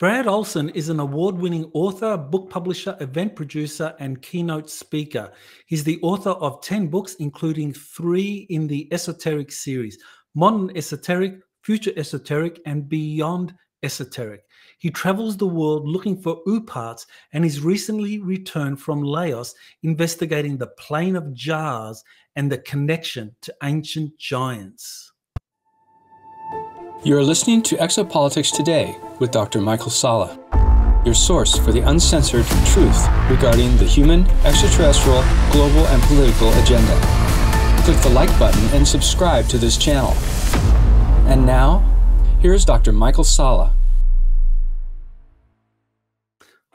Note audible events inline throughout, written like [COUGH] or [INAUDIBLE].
Brad Olsen is an award winning author, book publisher, event producer, and keynote speaker. He's the author of 10 books, including three in the esoteric series Modern Esoteric, Future Esoteric, and Beyond Esoteric. He travels the world looking for OOPArts and he's recently returned from Laos investigating the Plain of Jars and the connection to ancient giants. You are listening to Exopolitics Today with Dr. Michael Salla, your source for the uncensored truth regarding the human, extraterrestrial, global, and political agenda. Click the like button and subscribe to this channel. And now, here's Dr. Michael Salla.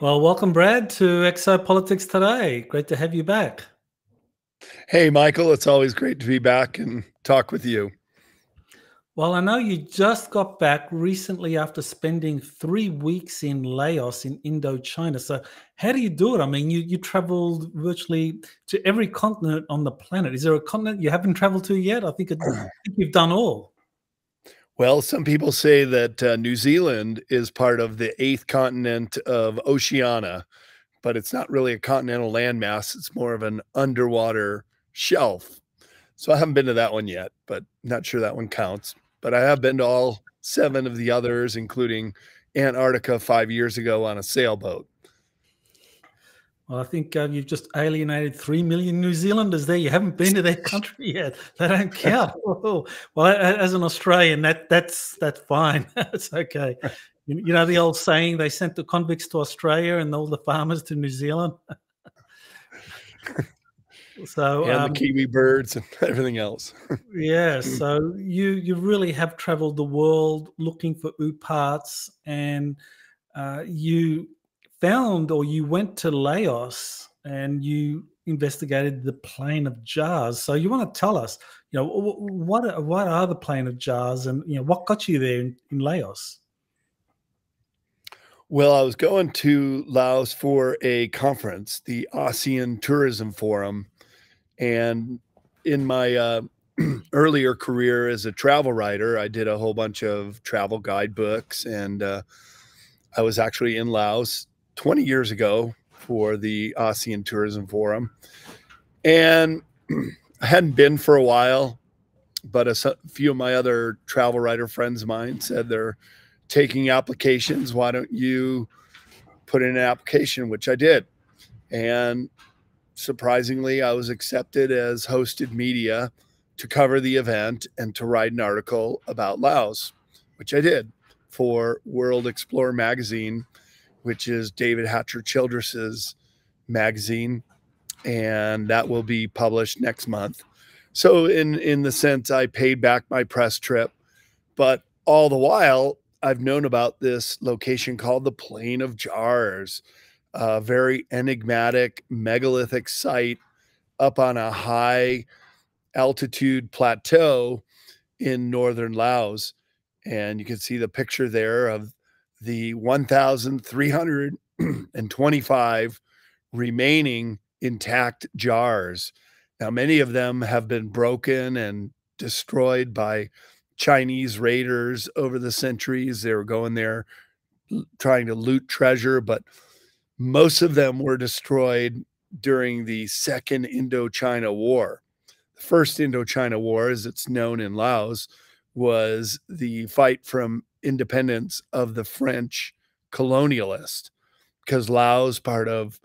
Well, welcome, Brad, to Exopolitics Today. Great to have you back. Hey, Michael, it's always great to be back and talk with you. Well, I know you just got back recently after spending three weeks in Laos in Indochina. So, how do you do it? I mean, you, you traveled virtually to every continent on the planet. Is there a continent you haven't traveled to yet? I think, it, I [CLEARS THROAT] think you've done all. Well, some people say that uh, New Zealand is part of the eighth continent of Oceania, but it's not really a continental landmass. It's more of an underwater shelf. So I haven't been to that one yet, but not sure that one counts but I have been to all seven of the others, including Antarctica five years ago on a sailboat. Well, I think uh, you've just alienated three million New Zealanders there. You haven't been to their [LAUGHS] country yet. They don't count. [LAUGHS] well, as an Australian, that that's that's fine. [LAUGHS] it's okay. You, you know the old saying: they sent the convicts to Australia and all the farmers to New Zealand. So and um, the kiwi birds and [LAUGHS] everything else. yeah, [LAUGHS] so you you really have traveled the world looking for OOPArts, and uh, you found or you went to Laos and you investigated the Plain of Jars. So you want to tell us, you know, what what are the Plain of Jars, and you know what got you there in, in Laos? Well, I was going to Laos for a conference, the ASEAN Tourism Forum, and in my uh, [CLEARS THROAT] earlier career as a travel writer, I did a whole bunch of travel guidebooks, and uh, I was actually in Laos 20 years ago for the ASEAN Tourism Forum, and [CLEARS THROAT] I hadn't been for a while, but a few of my other travel writer friends of mine said they're taking applications. Why don't you put in an application? Which I did, and surprisingly, I was accepted as hosted media to cover the event and to write an article about Laos, which I did for World Explorer magazine, which is David Hatcher Childress's magazine, and that will be published next month. So, in in the sense, I paid back my press trip, but all the while, I've known about this location called the Plain of Jars, a very enigmatic megalithic site up on a high altitude plateau in northern Laos. And you can see the picture there of the 1,325 remaining intact jars. Now, many of them have been broken and destroyed by Chinese raiders over the centuries. They were going there trying to loot treasure, but most of them were destroyed during the Second Indochina War. The First Indochina War, as it's known in Laos, was the fight from independence of the French colonialist, because Laos, part of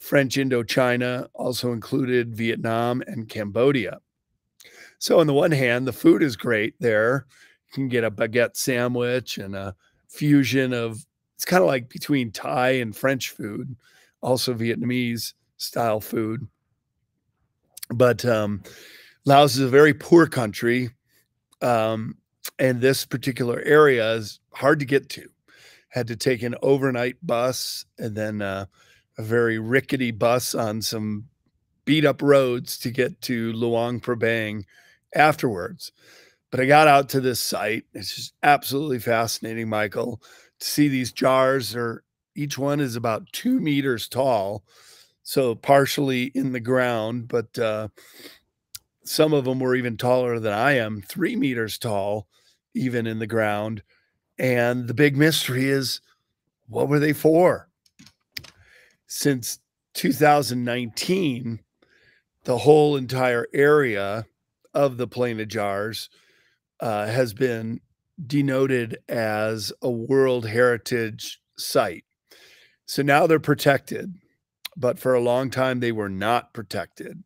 French Indochina, also included Vietnam and Cambodia. So, on the one hand, the food is great there. You can get a baguette sandwich and a fusion of it's kind of like between Thai and French food, also Vietnamese style food. But um, Laos is a very poor country. Um, and this particular area is hard to get to. Had to take an overnight bus and then uh, a very rickety bus on some beat up roads to get to Luang Prabang afterwards. But I got out to this site. It's just absolutely fascinating, Michael see these jars are each one is about two meters tall so partially in the ground but uh, some of them were even taller than i am three meters tall even in the ground and the big mystery is what were they for? Since 2019, the whole entire area of the Plain of Jars uh, has been denoted as a World Heritage Site. So now they're protected, but for a long time they were not protected.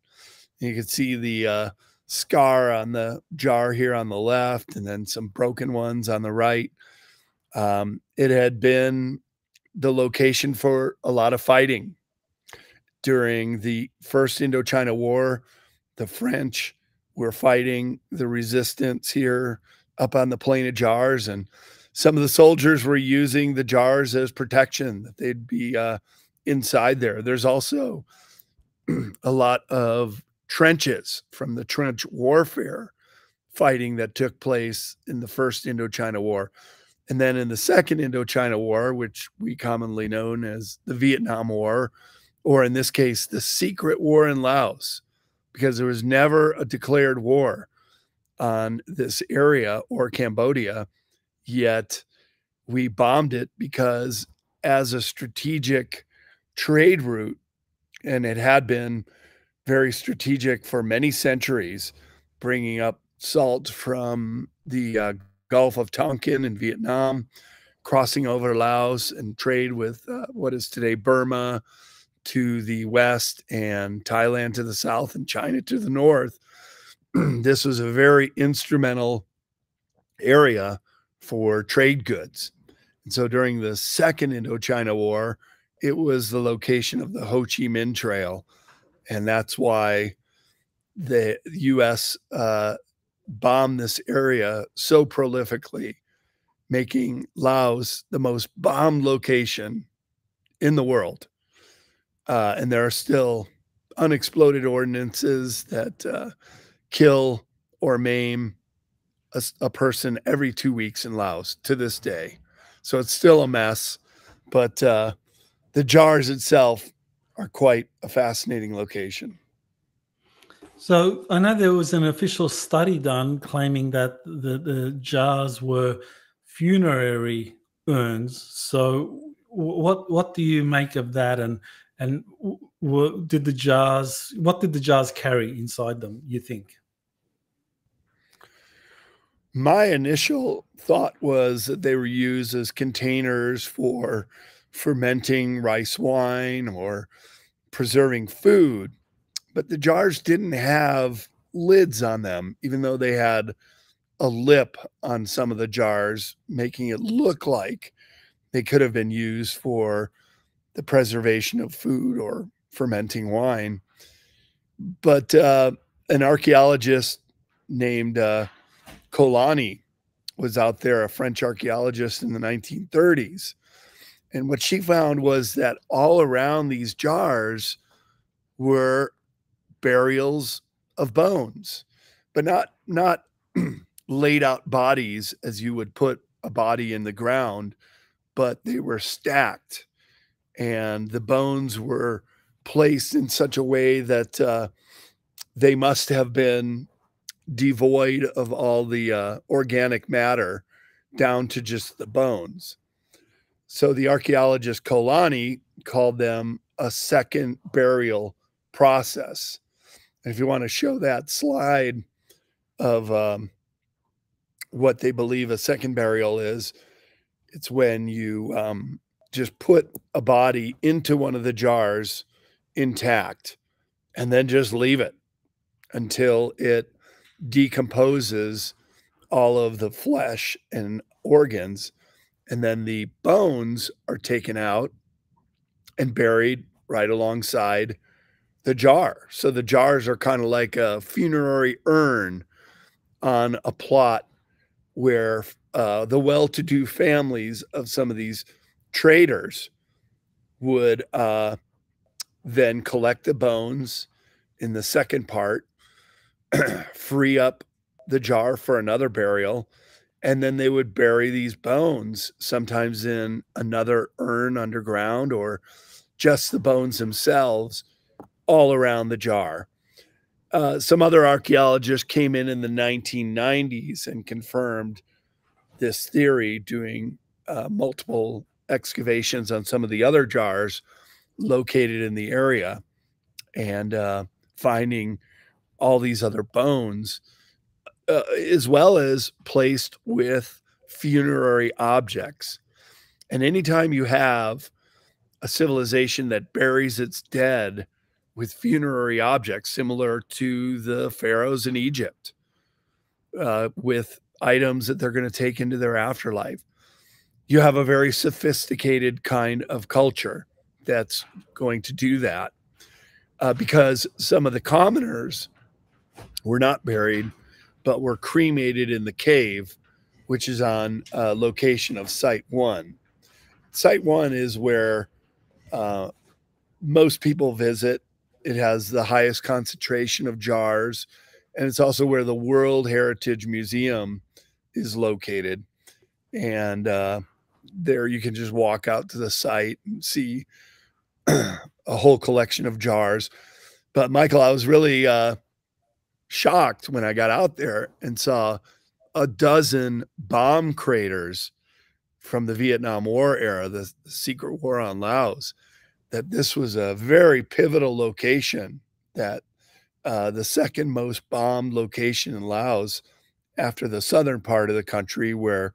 You can see the uh, scar on the jar here on the left, and then some broken ones on the right. Um, it had been the location for a lot of fighting during the First Indochina War. The French were fighting the resistance here up on the Plain of Jars, and some of the soldiers were using the jars as protection that they'd be uh, inside there. There's also [CLEARS THROAT] a lot of trenches from the trench warfare fighting that took place in the first Indochina War. And then in the second Indochina War, which we commonly known as the Vietnam War, or in this case, the secret war in Laos, because there was never a declared war on this area or Cambodia, yet we bombed it because as a strategic trade route, and it had been very strategic for many centuries, bringing up salt from the uh, Gulf of Tonkin in Vietnam, crossing over Laos and trade with uh, what is today Burma to the west and Thailand to the south and China to the north. [CLEARS THROAT] this was a very instrumental area for trade goods. And so during the second Indochina War, it was the location of the Ho Chi Minh Trail. And that's why the US uh, bomb this area so prolifically, making Laos the most bombed location in the world. Uh, and there are still unexploded ordinances that uh, kill or maim a, a, person every two weeks in Laos to this day. So it's still a mess, but uh, the jars itself are quite a fascinating location. So I know there was an official study done claiming that the, the jars were funerary urns. So what what do you make of that? And and did the jars what did the jars carry inside them? You think? My initial thought was that they were used as containers for fermenting rice wine or preserving food but the jars didn't have lids on them, even though they had a lip on some of the jars, making it look like they could have been used for the preservation of food or fermenting wine. But uh, an archaeologist named uh, Colani was out there, a French archaeologist in the 1930s. And what she found was that all around these jars were burials of bones, but not not [CLEARS THROAT] laid out bodies as you would put a body in the ground, but they were stacked, and the bones were placed in such a way that uh, they must have been devoid of all the uh, organic matter down to just the bones. So the archaeologist Colani called them a second burial process if you want to show that slide of um, what they believe a second burial is, it's when you um, just put a body into one of the jars intact and then just leave it until it decomposes all of the flesh and organs. And then the bones are taken out and buried right alongside the jar. So the jars are kind of like a funerary urn on a plot where uh, the well to do families of some of these traders would uh, then collect the bones in the second part, [CLEARS THROAT] free up the jar for another burial, and then they would bury these bones sometimes in another urn underground or just the bones themselves all around the jar. Uh, some other archaeologists came in in the 1990s and confirmed this theory, doing uh, multiple excavations on some of the other jars located in the area and uh, finding all these other bones, uh, as well as placed with funerary objects. And anytime you have a civilization that buries its dead with funerary objects, similar to the pharaohs in Egypt, uh, with items that they're going to take into their afterlife, you have a very sophisticated kind of culture that's going to do that uh, because some of the commoners were not buried, but were cremated in the cave, which is on uh, location of Site One. Site One is where uh, most people visit. It has the highest concentration of jars, and it's also where the World Heritage Museum is located. And uh, there you can just walk out to the site and see [CLEARS THROAT] a whole collection of jars. But Michael, I was really uh, shocked when I got out there and saw a dozen bomb craters from the Vietnam War era, the, the secret war on Laos, that this was a very pivotal location, that uh, the second most bombed location in Laos after the southern part of the country, where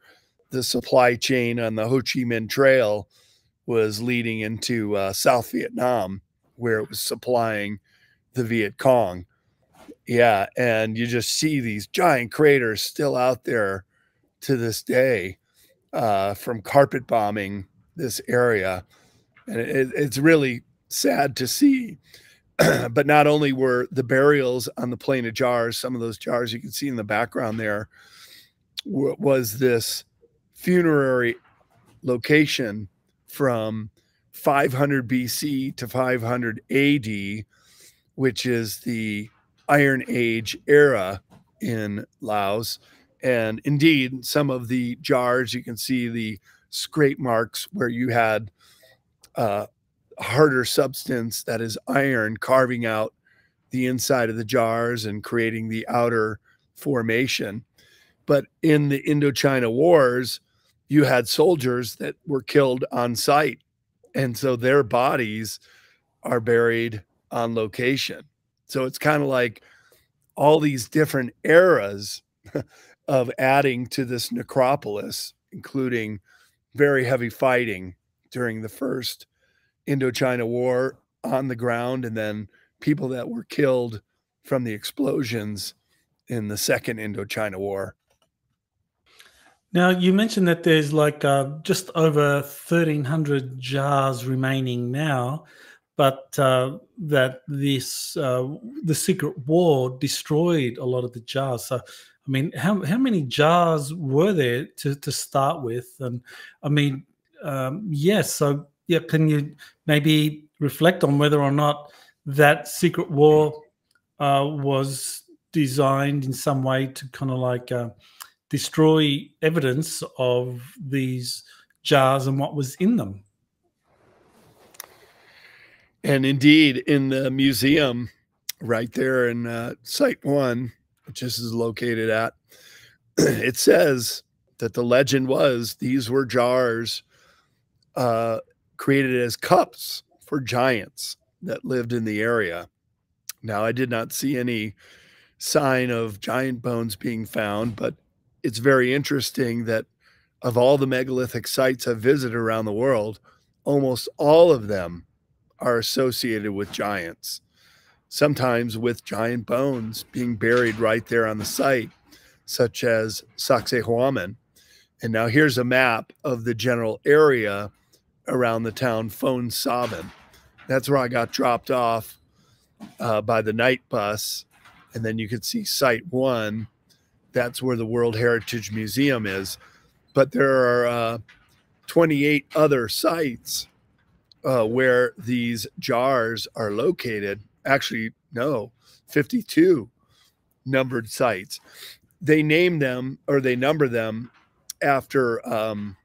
the supply chain on the Ho Chi Minh Trail was leading into uh, South Vietnam, where it was supplying the Viet Cong. Yeah, and you just see these giant craters still out there to this day uh, from carpet bombing this area, and it, it's really sad to see. [CLEARS THROAT] but not only were the burials on the plain of jars, some of those jars you can see in the background there, was this funerary location from 500 BC to 500 AD, which is the Iron Age era in Laos. And indeed, some of the jars, you can see the scrape marks where you had uh, harder substance that is iron carving out the inside of the jars and creating the outer formation. But in the Indochina Wars, you had soldiers that were killed on site. And so their bodies are buried on location. So it's kind of like all these different eras [LAUGHS] of adding to this necropolis, including very heavy fighting during the first Indochina War on the ground, and then people that were killed from the explosions in the second Indochina War. Now, you mentioned that there's like uh, just over 1,300 jars remaining now, but uh, that this uh, the Secret War destroyed a lot of the jars. So, I mean, how how many jars were there to to start with? And I mean, um, yes. so, yeah, can you maybe reflect on whether or not that Secret War uh, was designed in some way to kind of like uh, destroy evidence of these jars and what was in them. And indeed, in the museum right there in uh, Site One, which this is located at, [CLEARS THROAT] it says that the legend was these were jars uh, created as cups for giants that lived in the area. Now, I did not see any sign of giant bones being found, but it's very interesting that of all the megalithic sites I've visited around the world, almost all of them are associated with giants, sometimes with giant bones being buried right there on the site, such as Sacsayhuaman. And now here's a map of the general area around the town Phonsavan. That's where I got dropped off uh, by the night bus. And then you could see site one that's where the World Heritage Museum is. But there are uh, 28 other sites uh, where these jars are located. Actually, no, 52 numbered sites. They name them or they number them after um,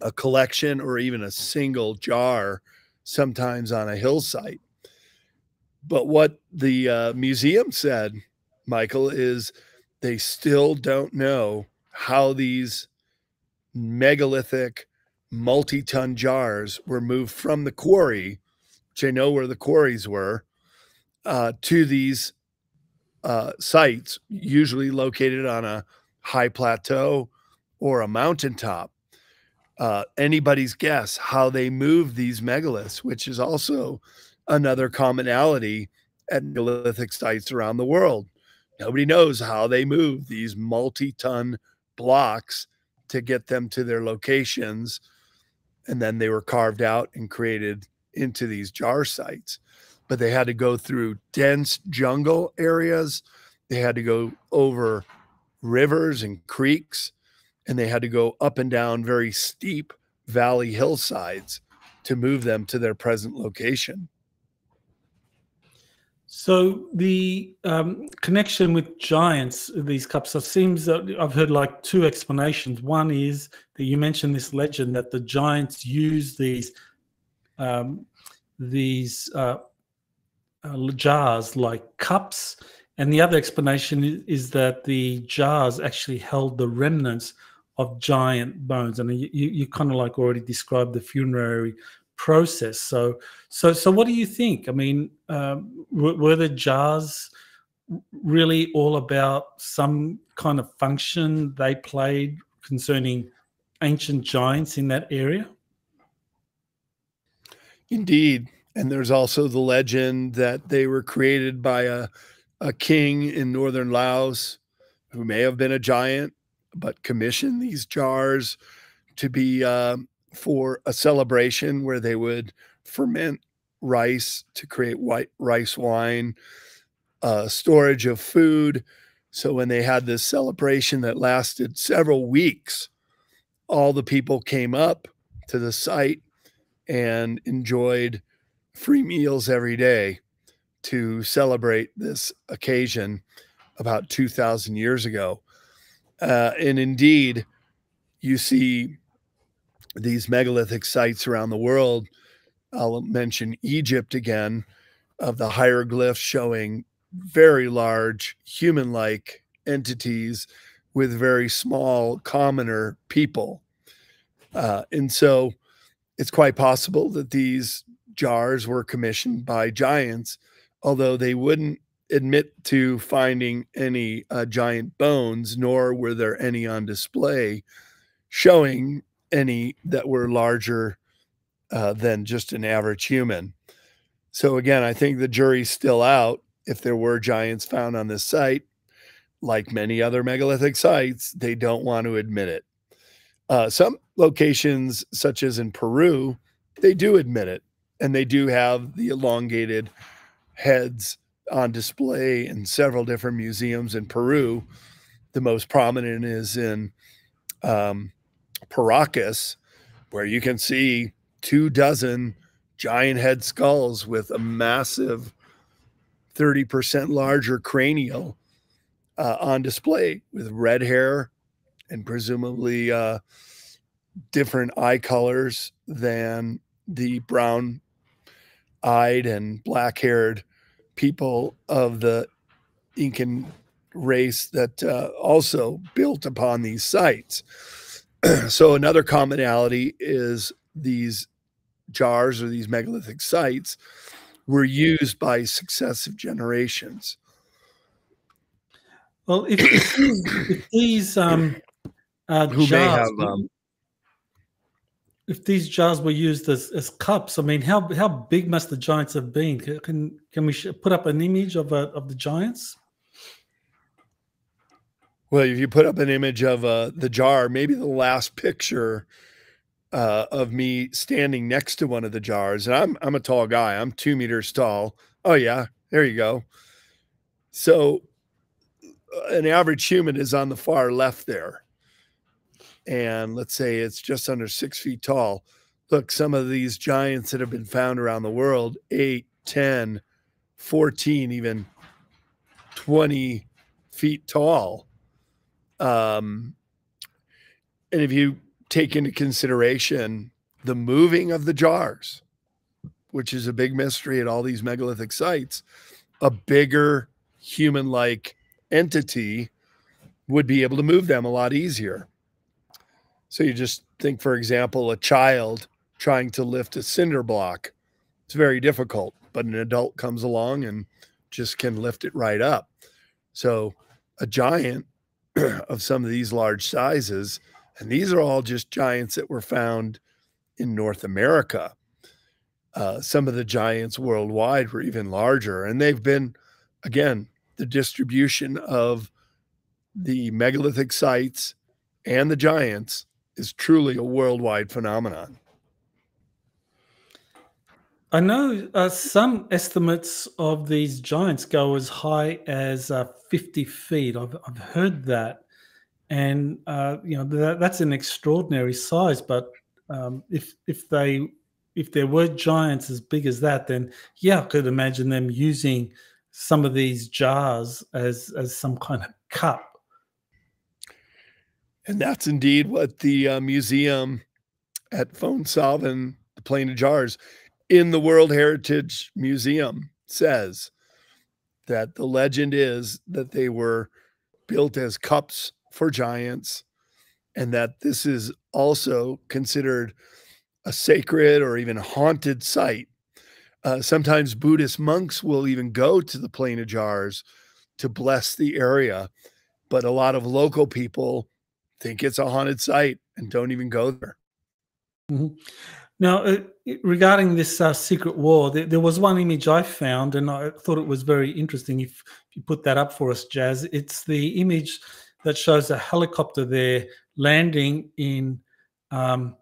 a collection or even a single jar, sometimes on a hillside. But what the uh, museum said, Michael, is they still don't know how these megalithic multi ton jars were moved from the quarry, which I know where the quarries were, uh, to these uh, sites, usually located on a high plateau or a mountaintop. Uh, anybody's guess how they moved these megaliths, which is also another commonality at Neolithic sites around the world. Nobody knows how they move these multi ton blocks to get them to their locations. And then they were carved out and created into these jar sites. But they had to go through dense jungle areas, they had to go over rivers and creeks, and they had to go up and down very steep valley hillsides to move them to their present location. So the um, connection with giants, these cups, it seems that I've heard like two explanations. One is that you mentioned this legend that the giants use these um, these uh, uh, jars like cups, and the other explanation is, is, that the jars actually held the remnants of giant bones. And you, you kind of like already described the funerary process. So, so, so, what do you think? I mean, um, were, were the jars really all about some kind of function they played concerning ancient giants in that area? Indeed. And there's also the legend that they were created by a, a king in northern Laos who may have been a giant, but commissioned these jars to be uh, for a celebration where they would ferment rice to create white rice wine, uh, storage of food. So when they had this celebration that lasted several weeks, all the people came up to the site and enjoyed free meals every day to celebrate this occasion about 2,000 years ago. Uh, and indeed, you see these megalithic sites around the world. I'll mention Egypt again, of the hieroglyphs showing very large human like entities with very small, commoner people. Uh, and so it's quite possible that these jars were commissioned by giants, although they wouldn't admit to finding any uh, giant bones, nor were there any on display showing any that were larger uh, than just an average human. So again, I think the jury's still out. If there were giants found on this site, like many other megalithic sites, they don't want to admit it. Uh, some locations, such as in Peru, they do admit it, and they do have the elongated heads on display in several different museums in Peru. The most prominent is in um, Paracas, where you can see two dozen giant head skulls with a massive 30% larger cranial uh, on display with red hair and presumably uh, different eye colors than the brown eyed and black haired people of the Incan race that uh, also built upon these sites. [CLEARS THROAT] so another commonality is these jars or these megalithic sites were used by successive generations. Well, if, if these, um, uh, who jars, may have um, if these jars were used as, as cups, I mean, how how big must the giants have been? Can can we put up an image of a, of the giants? Well, if you put up an image of uh, the jar, maybe the last picture uh, of me standing next to one of the jars, and I'm I'm a tall guy. I'm two meters tall. Oh yeah, there you go. So, uh, an average human is on the far left there, and let's say it's just under six feet tall. Look, some of these giants that have been found around the world, 8, 10, 14, even 20 feet tall um, and if you take into consideration the moving of the jars, which is a big mystery at all these megalithic sites, a bigger human like entity would be able to move them a lot easier. So you just think, for example, a child trying to lift a cinder block. It's very difficult, but an adult comes along and just can lift it right up. So a giant [CLEARS THROAT] of some of these large sizes, and these are all just giants that were found in North America. Uh, some of the giants worldwide were even larger, and they've been, again, the distribution of the megalithic sites and the giants is truly a worldwide phenomenon. I know uh, some estimates of these giants go as high as uh, 50 feet. I've, I've heard that. And, uh, you know, that, that's an extraordinary size. But um, if, if they, if there were giants as big as that, then yeah, I could imagine them using some of these jars as, as some kind of cup. And that's indeed what the uh, museum at Phonsavan, the Plain of Jars, in the World Heritage Museum says that the legend is that they were built as cups for giants and that this is also considered a sacred or even haunted site. Uh, sometimes Buddhist monks will even go to the Plain of Jars to bless the area, but a lot of local people think it's a haunted site and don't even go there. Mm-hmm. Now, uh, regarding this uh, secret war, there, there, was one image I found, and I thought it was very interesting. If, you put that up for us, Jazz, it's the image that shows a helicopter there landing in um,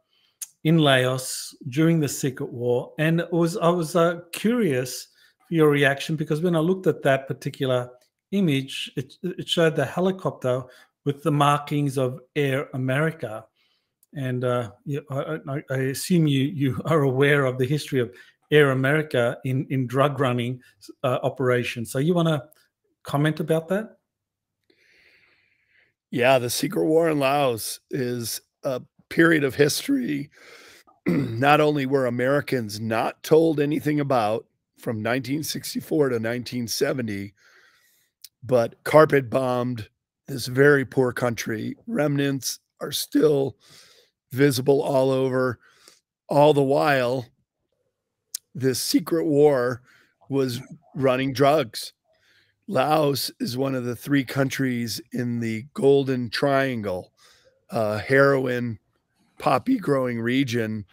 in Laos during the secret war, and it was I was uh, curious for your reaction because when I looked at that particular image, it, it showed the helicopter with the markings of Air America and uh, I, I, assume you you [LAUGHS] are aware of the history of Air America in in drug running uh, operations. So you want to comment about that? Yeah, the secret war in Laos is a period of history. [CLEARS THROAT] not only were Americans not told anything about from 1964 to 1970, but carpet bombed this very poor country. Remnants are still visible all over. All the while, this secret war was running drugs. Laos is one of the three countries in the Golden Triangle, uh, heroin poppy growing region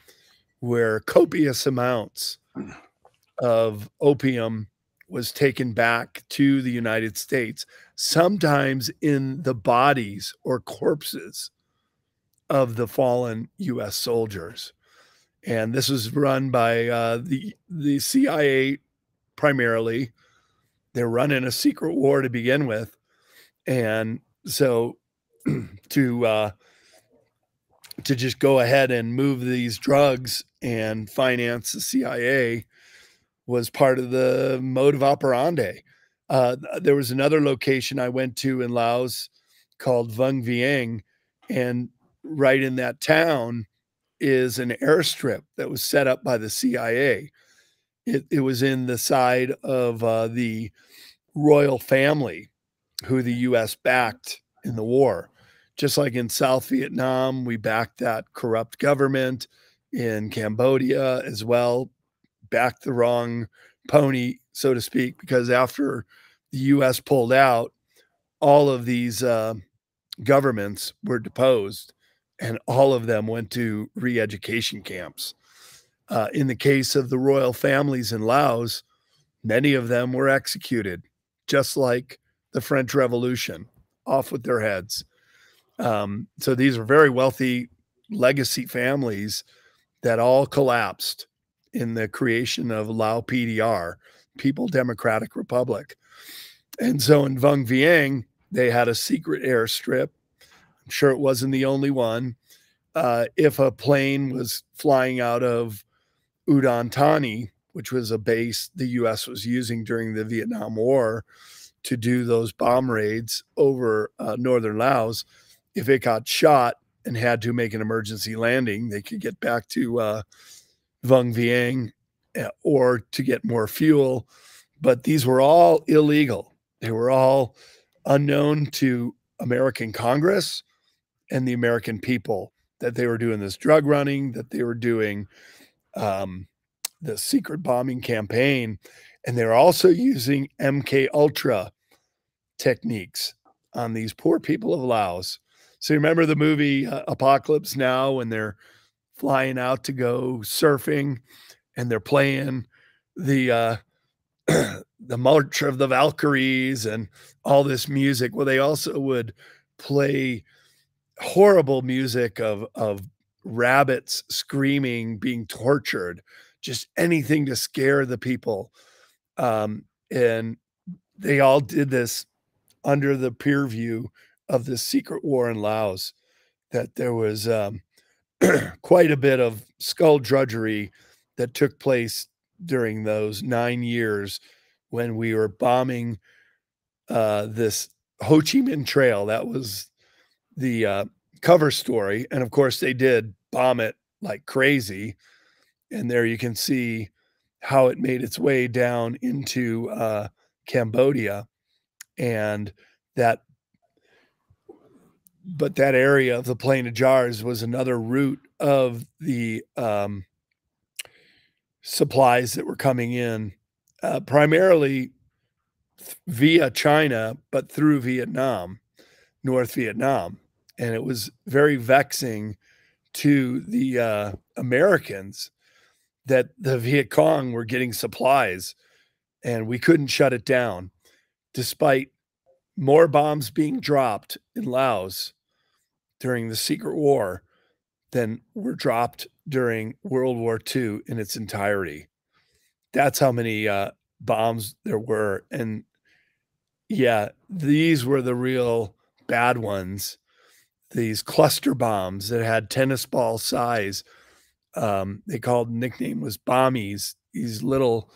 where copious amounts of opium was taken back to the United States, sometimes in the bodies or corpses of the fallen U.S. soldiers, and this was run by uh, the the CIA primarily. They're running a secret war to begin with, and so [CLEARS THROAT] to uh, to just go ahead and move these drugs and finance the CIA was part of the mode of operandi. Uh, there was another location I went to in Laos called Vang Vieng, and right in that town is an airstrip that was set up by the CIA. It, it was in the side of uh, the royal family who the US backed in the war. Just like in South Vietnam, we backed that corrupt government. In Cambodia as well, backed the wrong pony, so to speak, because after the US pulled out, all of these uh, governments were deposed and all of them went to re education camps. Uh, in the case of the royal families in Laos, many of them were executed, just like the French Revolution, off with their heads. Um, so these are very wealthy legacy families that all collapsed in the creation of Lao PDR, People Democratic Republic. And so in Vang Vieng, they had a secret airstrip I'm sure it wasn't the only one. Uh, if a plane was flying out of Udon which was a base the U.S. was using during the Vietnam War to do those bomb raids over uh, northern Laos, if it got shot and had to make an emergency landing, they could get back to uh, Vang Vieng eh, or to get more fuel. But these were all illegal. They were all unknown to American Congress and the American people. that they were doing this drug running, that they were doing um, the secret bombing campaign, and they're also using MK Ultra techniques on these poor people of Laos. So you remember the movie uh, Apocalypse Now when they're flying out to go surfing and they're playing the uh, [CLEARS THROAT] the March of the Valkyries and all this music. Well, they also would play horrible music of of rabbits screaming, being tortured, just anything to scare the people. Um, and they all did this under the peer view of the secret war in Laos. That there was um, [CLEARS THROAT] quite a bit of skull drudgery that took place during those nine years when we were bombing uh, this Ho Chi Minh Trail. That was the uh, cover story. And of course, they did bomb it like crazy. And there you can see how it made its way down into uh, Cambodia. And that, but that area of the Plain of Jars was another route of the um, supplies that were coming in, uh, primarily via China, but through Vietnam, North Vietnam and it was very vexing to the uh, Americans that the Viet Cong were getting supplies and we couldn't shut it down despite more bombs being dropped in Laos during the secret war than were dropped during World War II in its entirety. That's how many uh, bombs there were. And yeah, these were the real bad ones these cluster bombs that had tennis ball size. Um, they called nickname was bombies. These little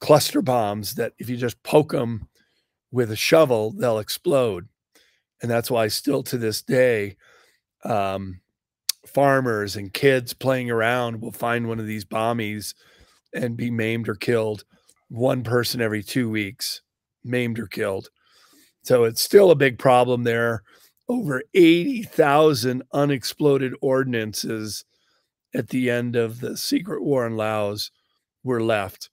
cluster bombs that if you just poke them with a shovel, they'll explode. And that's why still to this day, um, farmers and kids playing around will find one of these bombies and be maimed or killed. One person every two weeks, maimed or killed. So it's still a big problem there over 80,000 unexploded ordnances at the end of the secret war in Laos were left.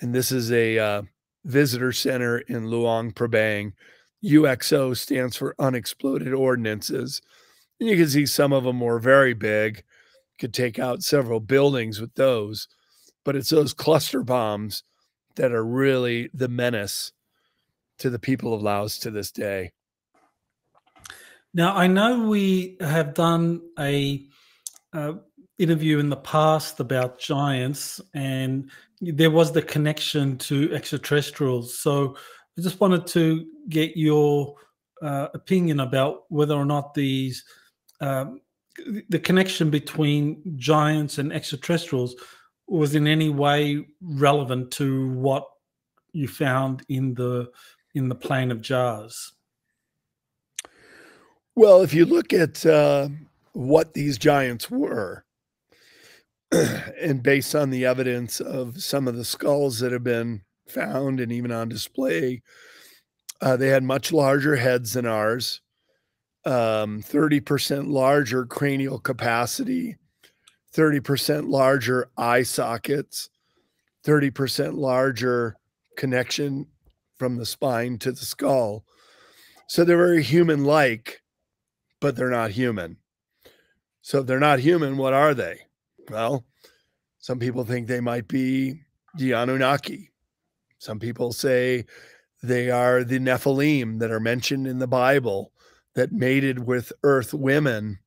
And this is a uh, visitor center in Luang Prabang. UXO stands for unexploded ordnances. And you can see some of them were very big, could take out several buildings with those. But it's those cluster bombs that are really the menace to the people of Laos to this day. Now, I know we have done a uh, interview in the past about giants, and there was the connection to extraterrestrials. So I just wanted to get your uh, opinion about whether or not these um, the connection between giants and extraterrestrials was in any way relevant to what you found in the in the Plain of Jars. Well, if you look at uh, what these giants were, and based on the evidence of some of the skulls that have been found and even on display, uh, they had much larger heads than ours, um, 30% larger cranial capacity, 30% larger eye sockets, 30% larger connection from the spine to the skull. So they're very human like but they're not human. So if they're not human, what are they? Well, some people think they might be the Anunnaki. Some people say they are the Nephilim that are mentioned in the Bible that mated with earth women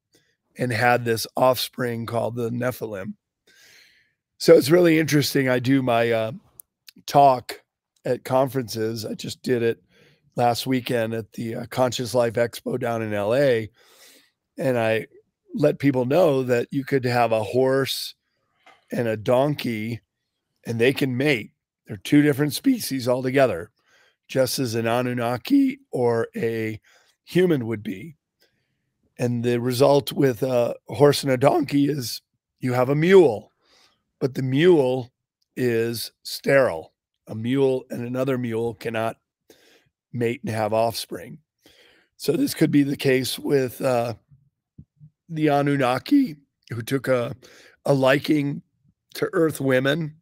and had this offspring called the Nephilim. So it's really interesting. I do my uh, talk at conferences. I just did it last weekend at the uh, Conscious Life Expo down in LA. And I let people know that you could have a horse and a donkey and they can mate. They're two different species altogether, just as an Anunnaki or a human would be. And the result with a horse and a donkey is you have a mule, but the mule is sterile. A mule and another mule cannot mate and have offspring. So this could be the case with uh, the Anunnaki who took a, a liking to earth women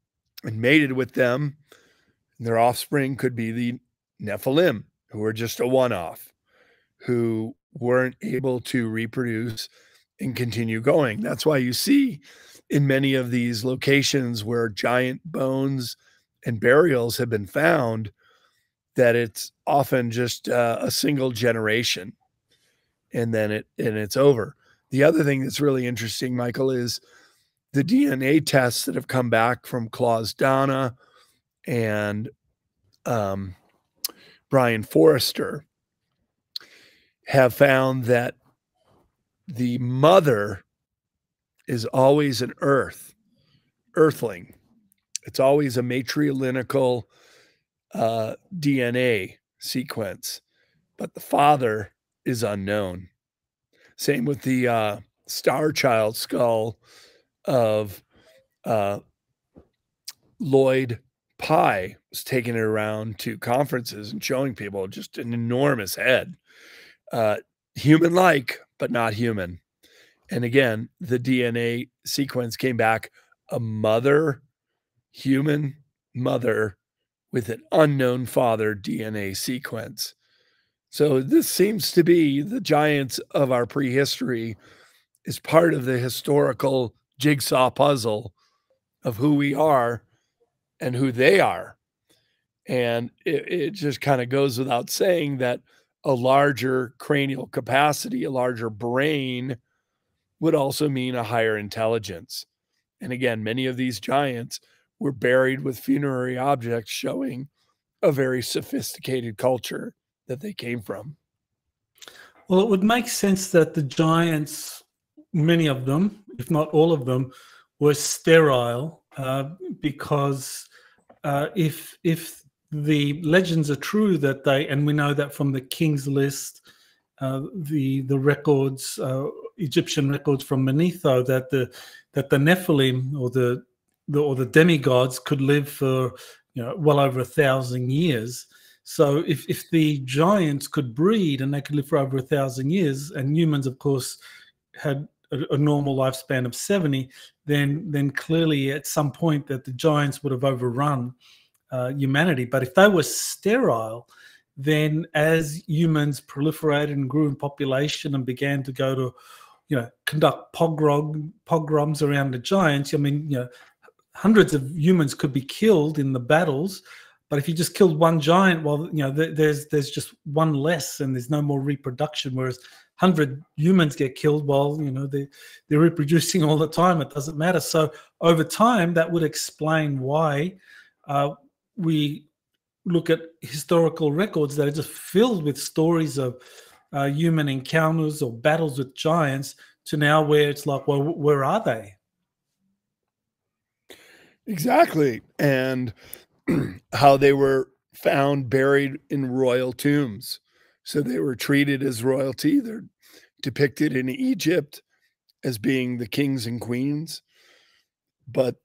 and mated with them. And their offspring could be the Nephilim, who are just a one off, who weren't able to reproduce and continue going. That's why you see in many of these locations where giant bones and burials have been found that it's often just uh, a single generation and then it and it's over. The other thing that's really interesting, Michael, is the DNA tests that have come back from Klaus Dona and um, Brien Foerster have found that the mother is always an earth, earthling. It's always a matrilineal uh, DNA sequence, but the father is unknown. Same with the uh, star child skull of uh, Lloyd Pye was taking it around to conferences and showing people just an enormous head, uh, human like, but not human. And again, the DNA sequence came back a mother, human mother with an unknown father DNA sequence. So this seems to be the giants of our prehistory is part of the historical jigsaw puzzle of who we are and who they are. And it, it just kind of goes without saying that a larger cranial capacity, a larger brain would also mean a higher intelligence. And again, many of these giants were buried with funerary objects showing a very sophisticated culture that they came from. Well, it would make sense that the giants, many of them, if not all of them, were sterile uh, because uh, if if the legends are true that they, and we know that from the King's List, uh, the the records, uh, Egyptian records from Manetho, that the that the Nephilim or the, the or the demigods could live for you know well over a thousand years. So if if the giants could breed and they could live for over a thousand years, and humans, of course, had a, a, normal lifespan of 70, then then clearly at some point that the giants would have overrun uh, humanity. But if they were sterile, then as humans proliferated and grew in population and began to go to, you know, conduct pogrom pogroms around the giants, I mean, you know, hundreds of humans could be killed in the battles. But if you just killed one giant, well, you know, there's there's just one less, and there's no more reproduction. Whereas hundred humans get killed while you know they they're reproducing all the time. It doesn't matter. So over time, that would explain why uh, we look at historical records that are just filled with stories of uh, human encounters or battles with giants to now where it's like, well, where are they? Exactly, and [CLEARS THROAT] how they were found buried in royal tombs so they were treated as royalty. They're depicted in Egypt as being the kings and queens, but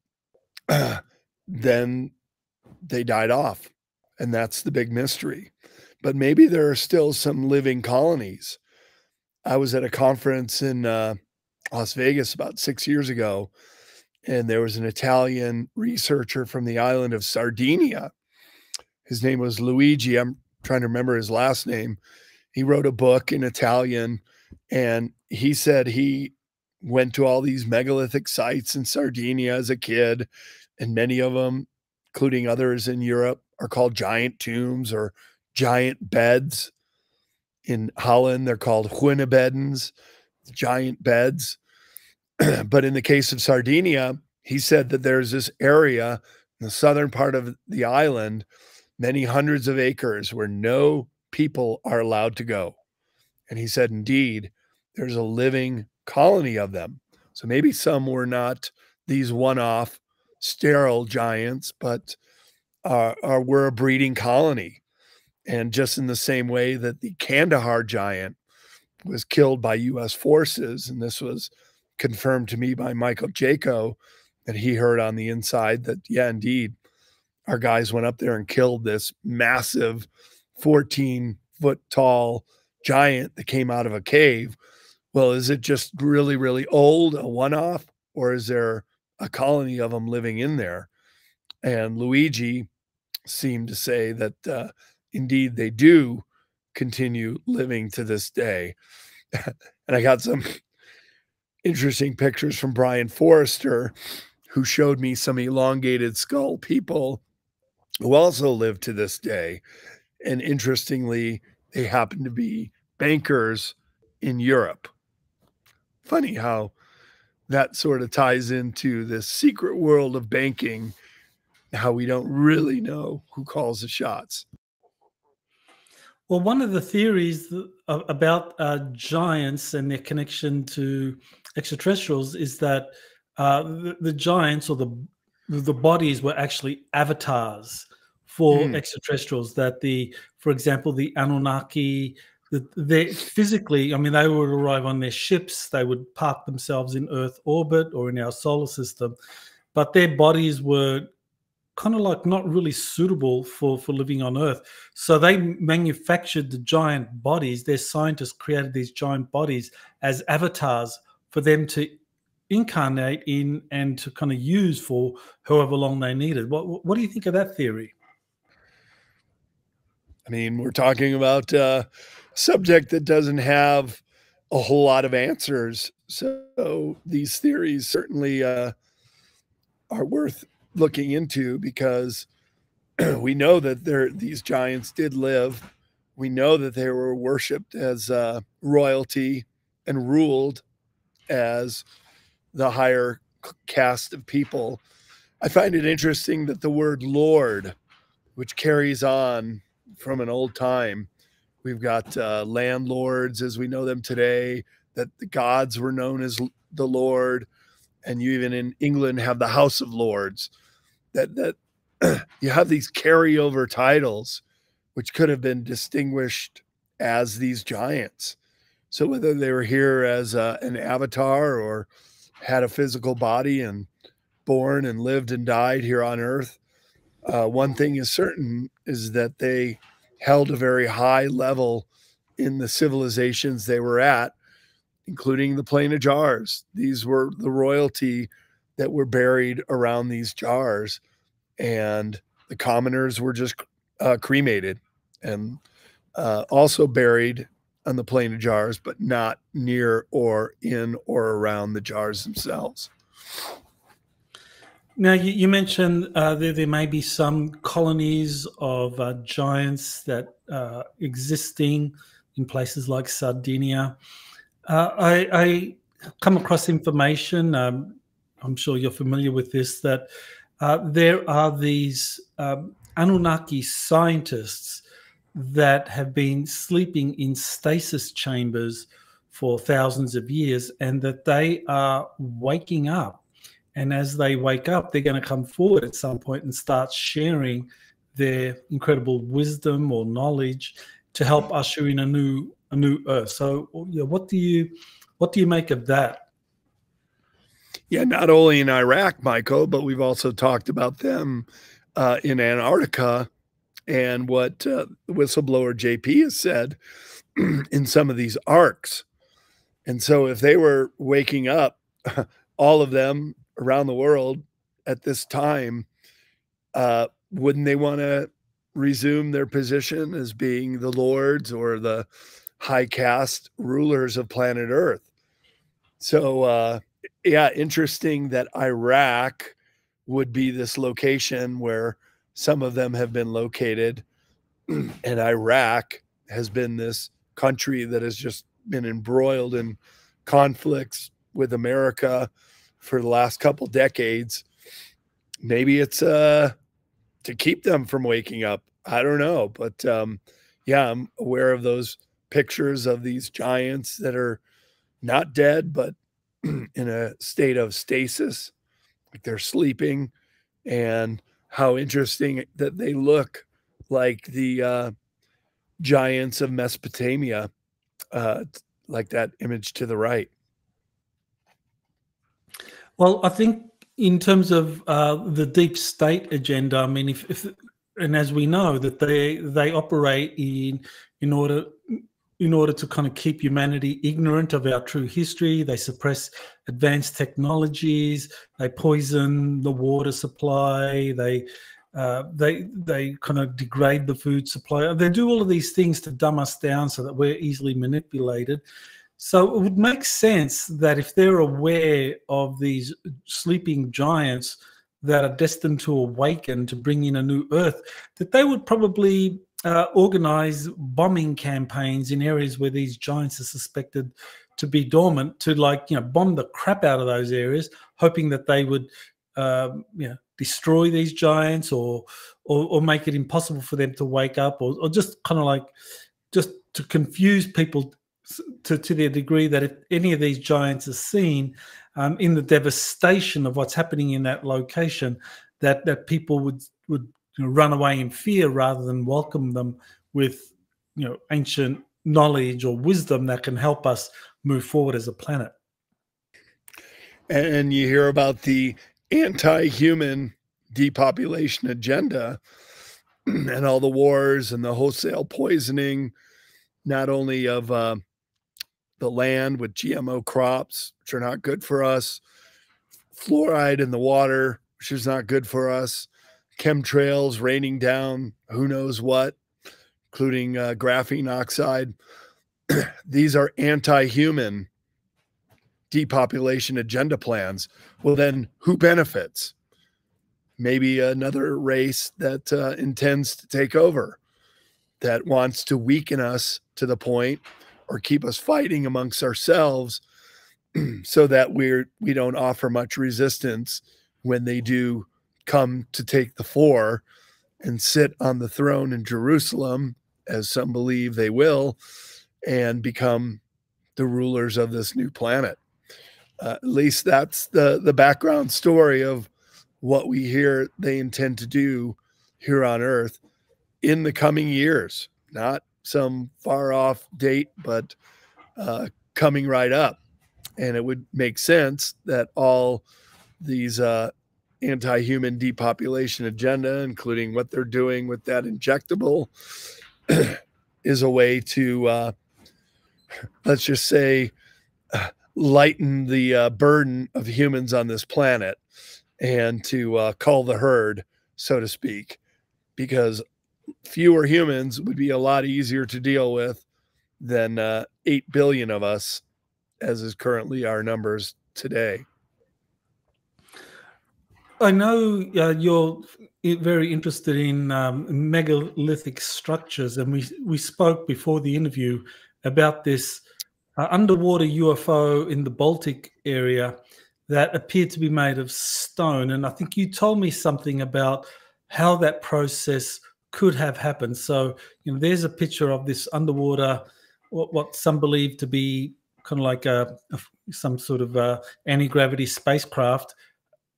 uh, [CLEARS THROAT] then they died off. And that's the big mystery. But maybe there are still some living colonies. I was at a conference in uh, Las Vegas about six years ago, and there was an Italian researcher from the island of Sardinia. His name was Luigi. I'm trying to remember his last name. He wrote a book in Italian and he said he went to all these megalithic sites in Sardinia as a kid, and many of them, including others in Europe, are called giant tombs or giant beds. In Holland, they're called Hunebedden, giant beds. [CLEARS THROAT] but in the case of Sardinia, he said that there's this area in the southern part of the island many hundreds of acres where no people are allowed to go. And he said, indeed, there's a living colony of them. So maybe some were not these one off sterile giants, but uh, are, were a breeding colony. And just in the same way that the Kandahar giant was killed by US forces, and this was confirmed to me by Michael Jaco, that he heard on the inside that, yeah, indeed, our guys went up there and killed this massive 14 foot tall giant that came out of a cave well, is it just really, really old, a one off, or is there a colony of them living in there? And Luigi seemed to say that uh, indeed they do continue living to this day. [LAUGHS] and I got some interesting pictures from Brien Foerster, who showed me some elongated skull people who also live to this day. And interestingly, they happen to be bankers in Europe. Funny how that sort of ties into this secret world of banking, how we don't really know who calls the shots. Well, one of the theories about uh, giants and their connection to extraterrestrials is that uh, the, the, giants or the the bodies were actually avatars for mm. extraterrestrials. That the, for example, the Anunnaki, they physically, I mean, they would arrive on their ships, they would park themselves in Earth orbit or in our solar system, but their bodies were kind of like not really suitable for for living on earth so they manufactured the giant bodies their scientists created these giant bodies as avatars for them to incarnate in and to kind of use for however long they needed what what do you think of that theory i mean we're talking about a subject that doesn't have a whole lot of answers. So these theories certainly uh, are worth looking into because [CLEARS THROAT] we know that there these giants did live. We know that they were worshipped as uh, royalty and ruled as the higher caste of people. I find it interesting that the word Lord, which carries on from an old time, We've got uh, landlords as we know them today, that the gods were known as the Lord. And you even in England have the House of Lords. That that [CLEARS THROAT] you have these carryover titles, which could have been distinguished as these giants. So whether they were here as an avatar or had a physical body and born and lived and died here on Earth, uh, one thing is certain is that they held a very high level in the civilizations they were at, including the Plain of Jars. These were the royalty that were buried around these jars, and the commoners were just uh, cremated and uh, also buried on the Plain of Jars, but not near or in or around the jars themselves. Now, you, you mentioned uh, there, there may be some colonies of uh, giants that are existing in places like Sardinia. Uh, I, I, come across information, um, I'm sure you're familiar with this, that uh, there are these um, Anunnaki scientists that have been sleeping in stasis chambers for thousands of years and that they are waking up and as they wake up, they're going to come forward at some point and start sharing their incredible wisdom or knowledge to help usher in a new a new earth. So, what do you what do you make of that? Yeah, not only in Iraq, Michael, but we've also talked about them uh, in Antarctica and what uh, whistleblower JP has said [CLEARS THROAT] in some of these arcs. And so, if they were waking up, [LAUGHS] all of them around the world at this time, uh, wouldn't they want to resume their position as being the lords or the high caste rulers of planet Earth? So, uh, yeah, interesting that Iraq would be this location where some of them have been located. [CLEARS THROAT] and Iraq has been this country that has just been embroiled in conflicts with America for the last couple decades. Maybe it's uh to keep them from waking up. I don't know, but um yeah, I'm aware of those pictures of these giants that are not dead but [CLEARS THROAT] in a state of stasis, like they're sleeping and how interesting that they look like the uh giants of Mesopotamia uh like that image to the right. Well, I think in terms of uh, the deep state agenda, I mean, if, if and as we know that they they operate in in order in order to kind of keep humanity ignorant of our true history. They suppress advanced technologies. They poison the water supply. They uh, they they kind of degrade the food supply. They do all of these things to dumb us down so that we're easily manipulated. So it would make sense that if they're aware of these sleeping giants that are destined to awaken to bring in a new Earth, that they would probably uh, organize bombing campaigns in areas where these giants are suspected to be dormant to like you know bomb the crap out of those areas hoping that they would um, you know destroy these giants or, or, or make it impossible for them to wake up or, or just kind of like just to confuse people to, to the degree that if any of these giants are seen um, in the devastation of what's happening in that location that that people would would you know, run away in fear rather than welcome them with you know ancient knowledge or wisdom that can help us move forward as a planet. And you hear about the anti-human depopulation agenda [CLEARS THROAT] and all the wars and the wholesale poisoning not only of uh, the land with gmo crops which are not good for us fluoride in the water which is not good for us chemtrails raining down who knows what, including uh, graphene oxide. [CLEARS THROAT] These are anti human depopulation agenda plans. Well, then who benefits? Maybe another race that uh, intends to take over, that wants to weaken us to the point or keep us fighting amongst ourselves [CLEARS THROAT] so that we're we don't offer much resistance when they do come to take the floor and sit on the throne in Jerusalem, as some believe they will, and become the rulers of this new planet. Uh, at least that's the the background story of what we hear they intend to do here on Earth in the coming years, not some far off date, but uh, coming right up. And it would make sense that all these uh, anti-human depopulation agenda, including what they're doing with that injectable, [CLEARS THROAT] is a way to, uh, [LAUGHS] let's just say, uh, lighten the uh, burden of humans on this planet and to uh, call the herd, so to speak, because fewer humans would be a lot easier to deal with than uh, 8 billion of us, as is currently our numbers today. I know uh, you're very interested in um, megalithic structures, and we we spoke before the interview about this uh, underwater UFO in the Baltic area that appeared to be made of stone. And I think you told me something about how that process could have happened. So, you know, there's a picture of this underwater, what, what some believe to be kind of like a, a some sort of uh, anti gravity spacecraft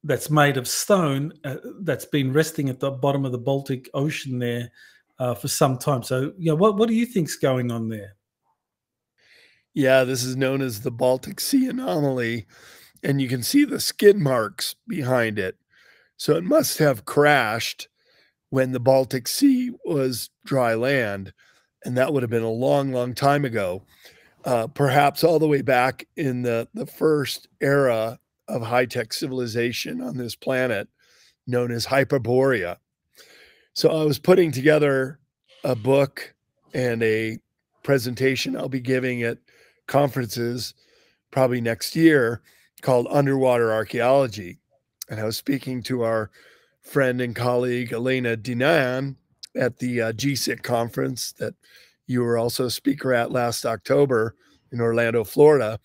that's made of stone uh, that's been resting at the bottom of the Baltic Ocean there uh, for some time. So, yeah, what what do you think's going on there? Yeah, this is known as the Baltic Sea anomaly, and you can see the skid marks behind it. So it must have crashed when the Baltic Sea was dry land, and that would have been a long, long time ago. Uh, perhaps all the way back in the the first era of high tech civilization on this planet known as Hyperborea. So I was putting together a book and a presentation I'll be giving at conferences probably next year called Underwater Archaeology. And I was speaking to our friend and colleague Elena Danaan at the uh, GSIC conference that you were also a speaker at last October in Orlando, Florida.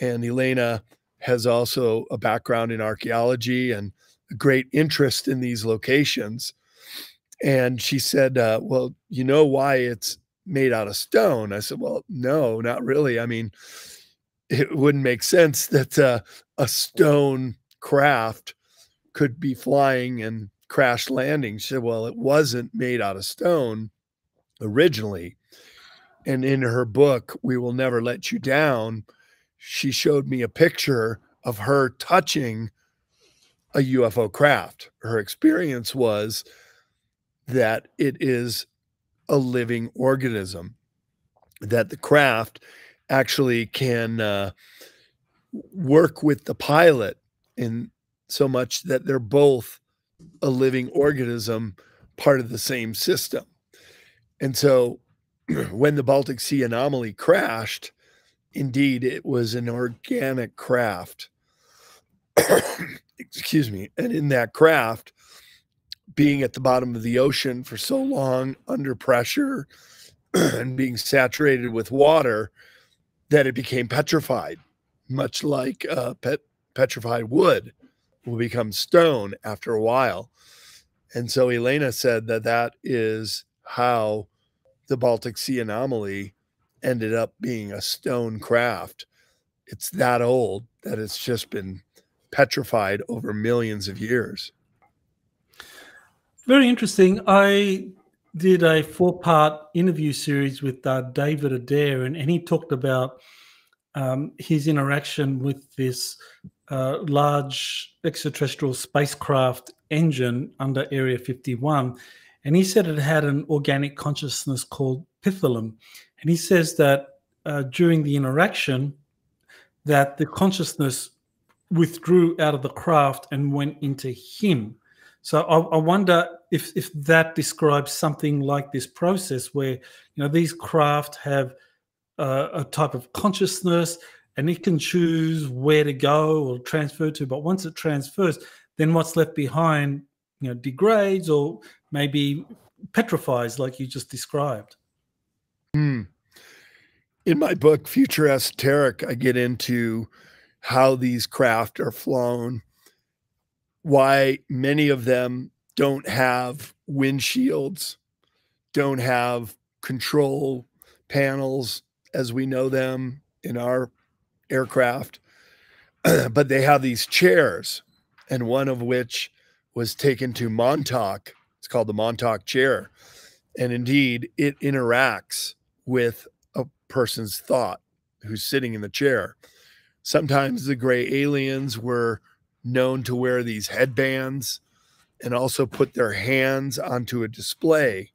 And Elena has also a background in archaeology and a great interest in these locations. And she said, uh, Well, you know why it's made out of stone? I said, Well, no, not really. I mean, it wouldn't make sense that uh, a stone craft could be flying and crash landing. She said, Well, it wasn't made out of stone originally. And in her book, We Will Never Let You Down, she showed me a picture of her touching a UFO craft. Her experience was that it is a living organism. that the craft actually can uh, work with the pilot in so much that they're both a living organism, part of the same system. And so [CLEARS THROAT] when the Baltic Sea anomaly crashed, indeed it was an organic craft. [COUGHS] Excuse me. And in that craft, being at the bottom of the ocean for so long under pressure [COUGHS] and being saturated with water that it became petrified, much like uh, pet, petrified wood will become stone after a while. And so Elena said that that is how the Baltic Sea anomaly ended up being a stone craft. It's that old that it's just been petrified over millions of years. Very interesting. I did a four part interview series with uh, David Adair, and, and he talked about um, his interaction with this uh, large extraterrestrial spacecraft engine under Area 51. And he said it had an organic consciousness called Pithelum. And he says that uh, during the interaction, that the consciousness withdrew out of the craft and went into him. So I, I, wonder if if that describes something like this process, where you know these craft have uh, a type of consciousness, and it can choose where to go or transfer to. But once it transfers, then what's left behind, you know, degrades or maybe petrifies, like you just described. Hmm. In my book, Future Esoteric, I get into how these craft are flown why many of them don't have windshields, don't have control panels as we know them in our aircraft, [CLEARS THROAT] but they have these chairs, and one of which was taken to Montauk. It's called the Montauk chair. And indeed, it interacts with a person's thought who's sitting in the chair. Sometimes the gray aliens were known to wear these headbands and also put their hands onto a display,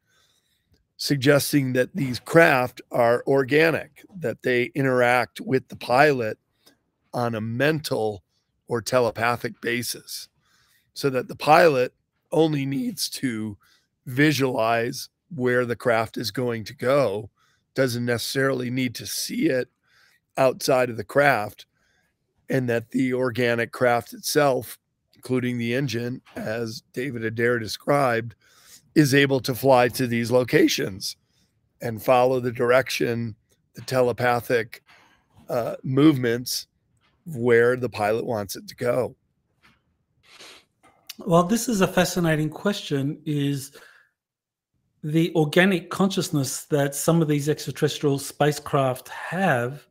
suggesting that these craft are organic, that they interact with the pilot on a mental or telepathic basis, so that the pilot only needs to visualize where the craft is going to go, doesn't necessarily need to see it outside of the craft and that the organic craft itself, including the engine, as David Adair described, is able to fly to these locations and follow the direction, the telepathic uh, movements where the pilot wants it to go. Well, this is a fascinating question. Is the organic consciousness that some of these extraterrestrial spacecraft have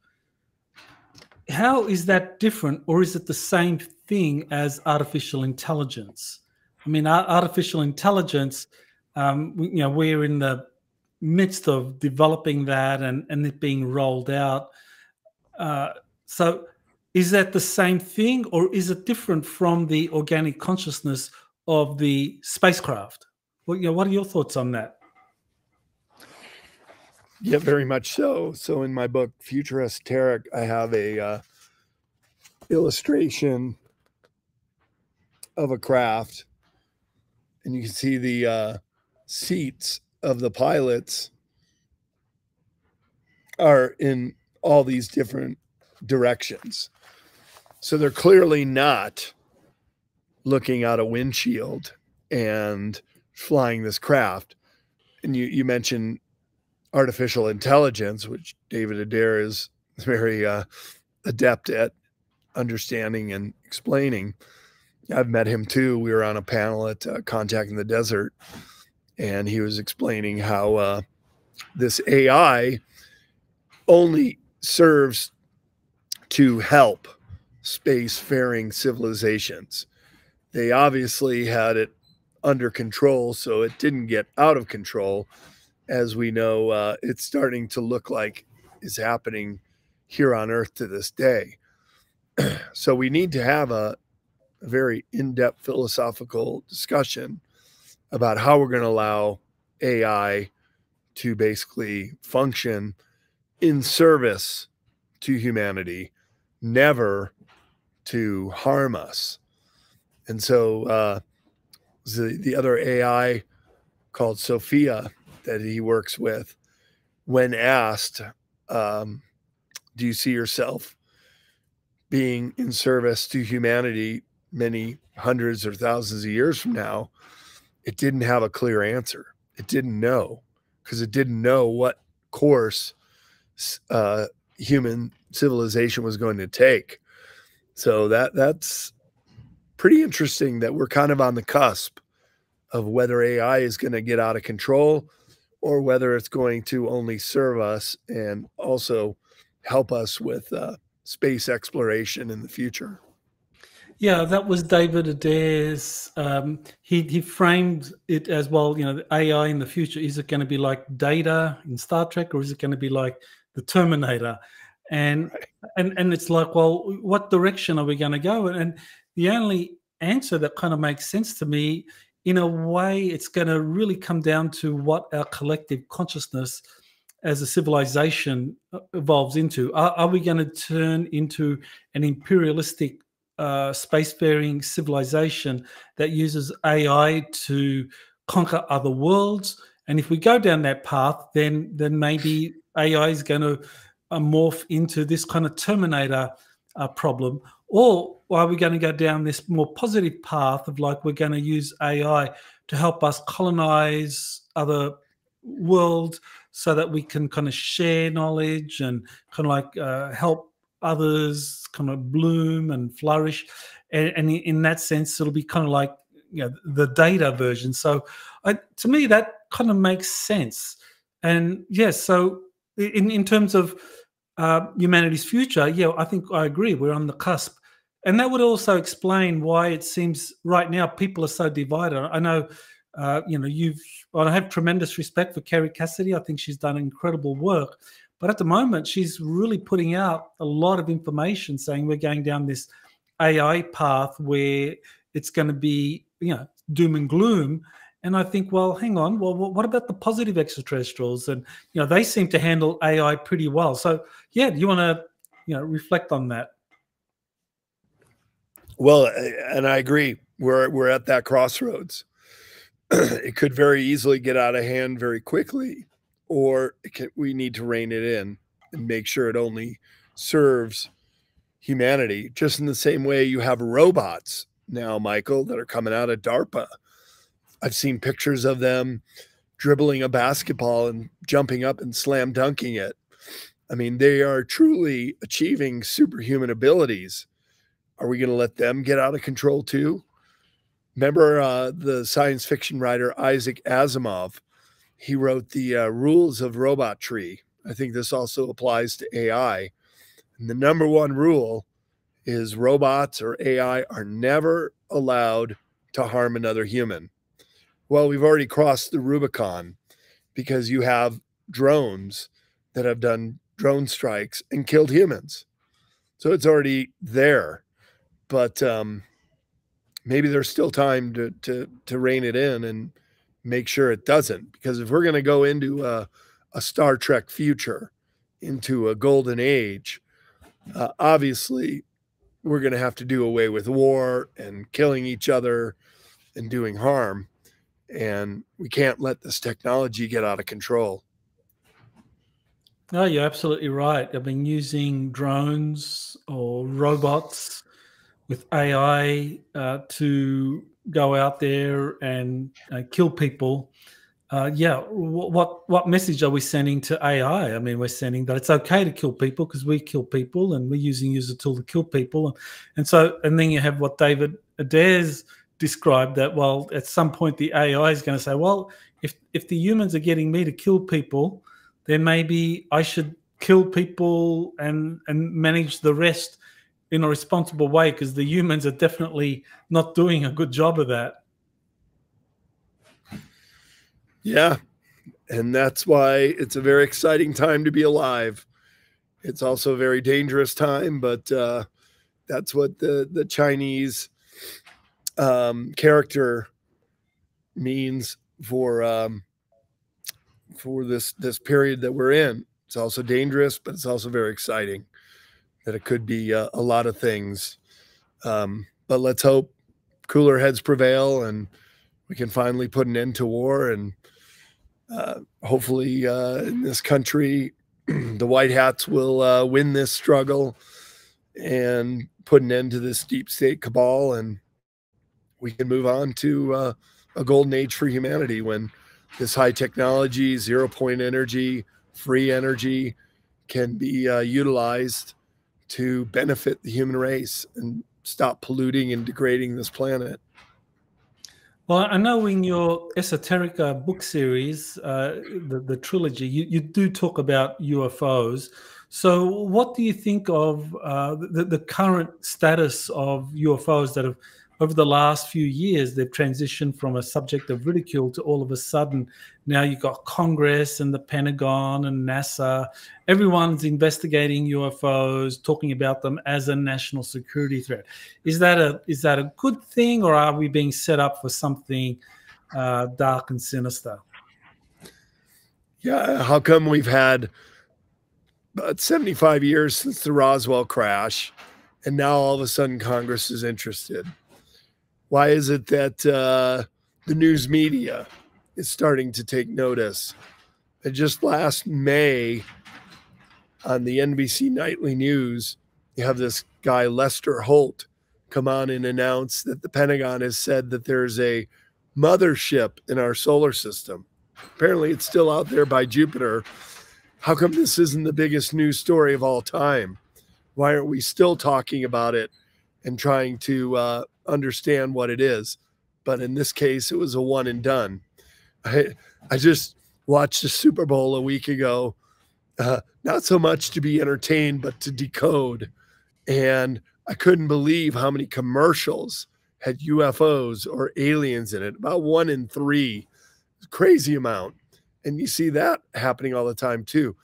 how is that different, or is it the same thing as artificial intelligence? I mean, artificial intelligence, um, you know, we're in the midst of developing that and, and it being rolled out. Uh, so, is that the same thing, or is it different from the organic consciousness of the spacecraft? Well, you know, what are your thoughts on that? Yeah, very much so. So in my book, Future Esoteric, I have a uh, illustration of a craft, and you can see the uh, seats of the pilots are in all these different directions. So they're clearly not looking out a windshield and flying this craft. And you, you mentioned artificial intelligence, which David Adair is very uh, adept at understanding and explaining. I've met him too. We were on a panel at uh, Contact in the Desert, and he was explaining how uh, this AI only serves to help spacefaring civilizations. They obviously had it under control, so it didn't get out of control as we know, uh, it's starting to look like is happening here on Earth to this day. [CLEARS THROAT] so we need to have a, a very in-depth philosophical discussion about how we're going to allow AI to basically function in service to humanity, never to harm us. And so uh, the, the other AI called Sophia that he works with, when asked, um, Do you see yourself being in service to humanity many hundreds or thousands of years from now? It didn't have a clear answer. It didn't know because it didn't know what course uh, human civilization was going to take. So that that's pretty interesting that we're kind of on the cusp of whether AI is going to get out of control or whether it's going to only serve us and also help us with uh, space exploration in the future. Yeah, that was David Adair's. Um, he he framed it as well. You know, AI in the future is it going to be like Data in Star Trek, or is it going to be like the Terminator? And right. and and it's like, well, what direction are we going to go? And, and the only answer that kind of makes sense to me, in a way, it's going to really come down to what our collective consciousness as a civilization uh, evolves into. Are, are we going to turn into an imperialistic uh, spacefaring civilization that uses AI to conquer other worlds. And if we go down that path, then then maybe AI is going to uh, morph into this kind of Terminator uh, problem. Or are we going to go down this more positive path of like we're going to use AI to help us colonize other worlds so that we can kind of share knowledge and kind of like uh, help others kind of bloom and flourish. And, and in that sense, it'll be kind of like you know the data version. So I, to me, that kind of makes sense. And yes, so in in terms of uh, humanity's future, yeah, I think I agree. We're on the cusp, and that would also explain why it seems right now people are so divided. I know. Uh, you know, you've. I have tremendous respect for Kerry Cassidy. I think she's done incredible work, but at the moment, she's really putting out a lot of information saying we're going down this AI path where it's going to be, you know, doom and gloom. And I think, well, hang on. Well, what about the positive extraterrestrials? And you know, they seem to handle AI pretty well. So, yeah, do you want to, you know, reflect on that? Well, uh, and I agree. We're we're at that crossroads. [CLEARS THROAT] it could very easily get out of hand very quickly, or can, we need to rein it in and make sure it only serves humanity. Just in the same way you have robots now, Michael, that are coming out of DARPA. I've seen pictures of them dribbling a basketball and jumping up and slam dunking it. I mean, they are truly achieving superhuman abilities. Are we going to let them get out of control too? Remember uh, the science fiction writer Isaac Asimov he wrote the uh, rules of robot tree. I think this also applies to AI. And the number one rule is robots or AI are never allowed to harm another human. Well, we've already crossed the Rubicon because you have drones that have done drone strikes and killed humans. So it's already there. But um, maybe there's still time to to to rein it in and make sure it doesn't. Because if we're going to go into a, a, Star Trek future, into a golden age, uh, obviously we're going to have to do away with war and killing each other and doing harm. And we can't let this technology get out of control. No, you're absolutely right. I've been using drones or robots with AI uh, to go out there and uh, kill people, uh, yeah, what what message are we sending to AI? I mean, we're sending that it's okay to kill people because we kill people and we're using as a tool to kill people, and, and so and then you have what David Adair's described that well, at some point the AI is going to say, well, if if the humans are getting me to kill people, then maybe I should kill people and and manage the rest in a responsible way because the humans are definitely not doing a good job of that. Yeah. And that's why it's a very exciting time to be alive. It's also a very dangerous time, but uh, that's what the, the Chinese um, character means for um, for this this period that we're in. It's also dangerous, but it's also very exciting that it could be uh, a lot of things. Um, but let's hope cooler heads prevail and we can finally put an end to war and uh, hopefully uh, in this country [CLEARS THROAT] the white hats will uh, win this struggle and put an end to this deep state cabal and we can move on to uh, a golden age for humanity when this high technology zero point energy free energy can be uh, utilized to benefit the human race and stop polluting and degrading this planet well, I know in your esoteric uh, book series, uh, the, the trilogy, you, you do talk about UFOs. So, what do you think of uh, the, the current status of UFOs that have over the last few years, they've transitioned from a subject of ridicule to all of a sudden now you've got Congress and the Pentagon and NASA. Everyone's investigating UFOs, talking about them as a national security threat. Is that a is that a good thing, or are we being set up for something uh, dark and sinister? Yeah, how come we've had about 75 years since the Roswell crash, and now all of a sudden Congress is interested? Why is it that uh, the news media is starting to take notice? And just last May on the NBC Nightly News, you have this guy, Lester Holt, come on and announce that the Pentagon has said that there's a mothership in our solar system. Apparently, it's still out there by Jupiter. How come this isn't the biggest news story of all time? Why aren't we still talking about it and trying to uh, understand what it is. But in this case, it was a one and done. I I just watched the Super Bowl a week ago, uh, not so much to be entertained, but to decode, and I couldn't believe how many commercials had UFOs or aliens in it. About one in three, crazy amount, and you see that happening all the time too.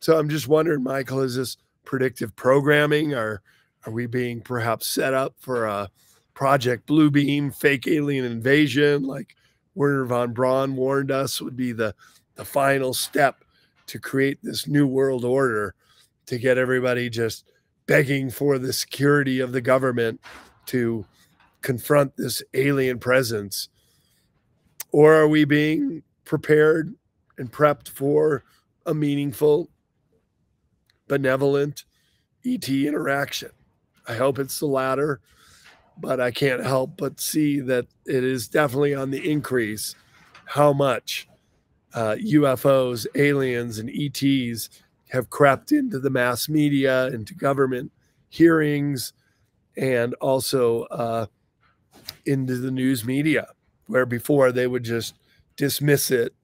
So I'm just wondering, Michael, is this predictive programming, or are we being perhaps set up for a Project Bluebeam, fake alien invasion, like Wernher von Braun warned us would be the, the final step to create this new world order to get everybody just begging for the security of the government to confront this alien presence? Or are we being prepared and prepped for a meaningful, benevolent ET interaction? I hope it's the latter but I can't help but see that it is definitely on the increase. How much uh, UFOs, aliens, and ETs have crept into the mass media, into government hearings, and also uh, into the news media, where before they would just dismiss it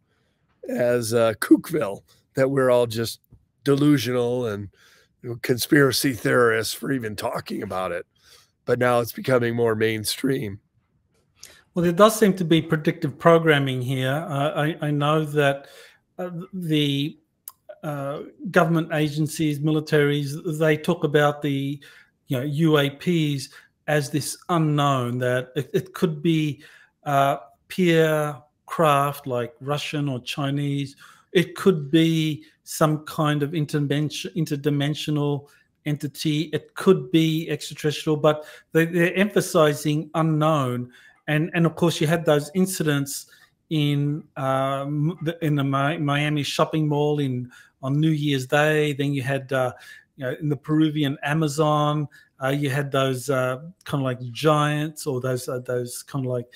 as uh, kookville, that we're all just delusional and conspiracy theorists for even talking about it but now it's becoming more mainstream. Well, there does seem to be predictive programming here. Uh, I, I, know that uh, the uh, government agencies, militaries, they talk about the you know UAPs as this unknown that it, it could be uh, peer craft like Russian or Chinese. It could be some kind of interdimensional entity. It could be extraterrestrial, but they, are emphasizing unknown. And and of course, you had those incidents in um, the, in the Miami shopping mall in on New Year's Day. Then you had uh, you know in the Peruvian Amazon. Uh, you had those uh, kind of like giants or those uh, those kind of like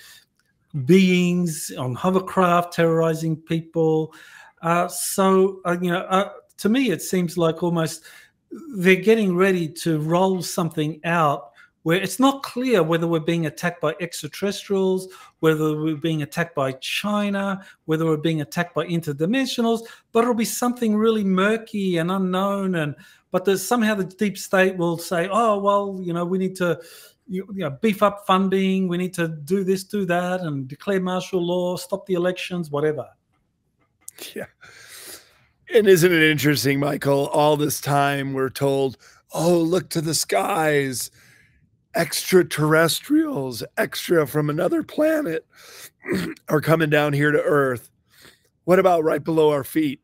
beings on hovercraft terrorizing people. Uh, so uh, you know, to me, it seems like almost they're getting ready to roll something out where it's not clear whether we're being attacked by extraterrestrials, whether we're being attacked by China, whether we're being attacked by interdimensionals, but it'll be something really murky and unknown. And but there's somehow the deep state will say, oh well, you know, we need to you, know beef up funding, we need to do this, do that, and declare martial law, stop the elections, whatever. [LAUGHS] Yeah. And isn't it interesting, Michael? All this time we're told, oh, look to the skies, extraterrestrials, extra from another planet [CLEARS THROAT] are coming down here to Earth. What about right below our feet?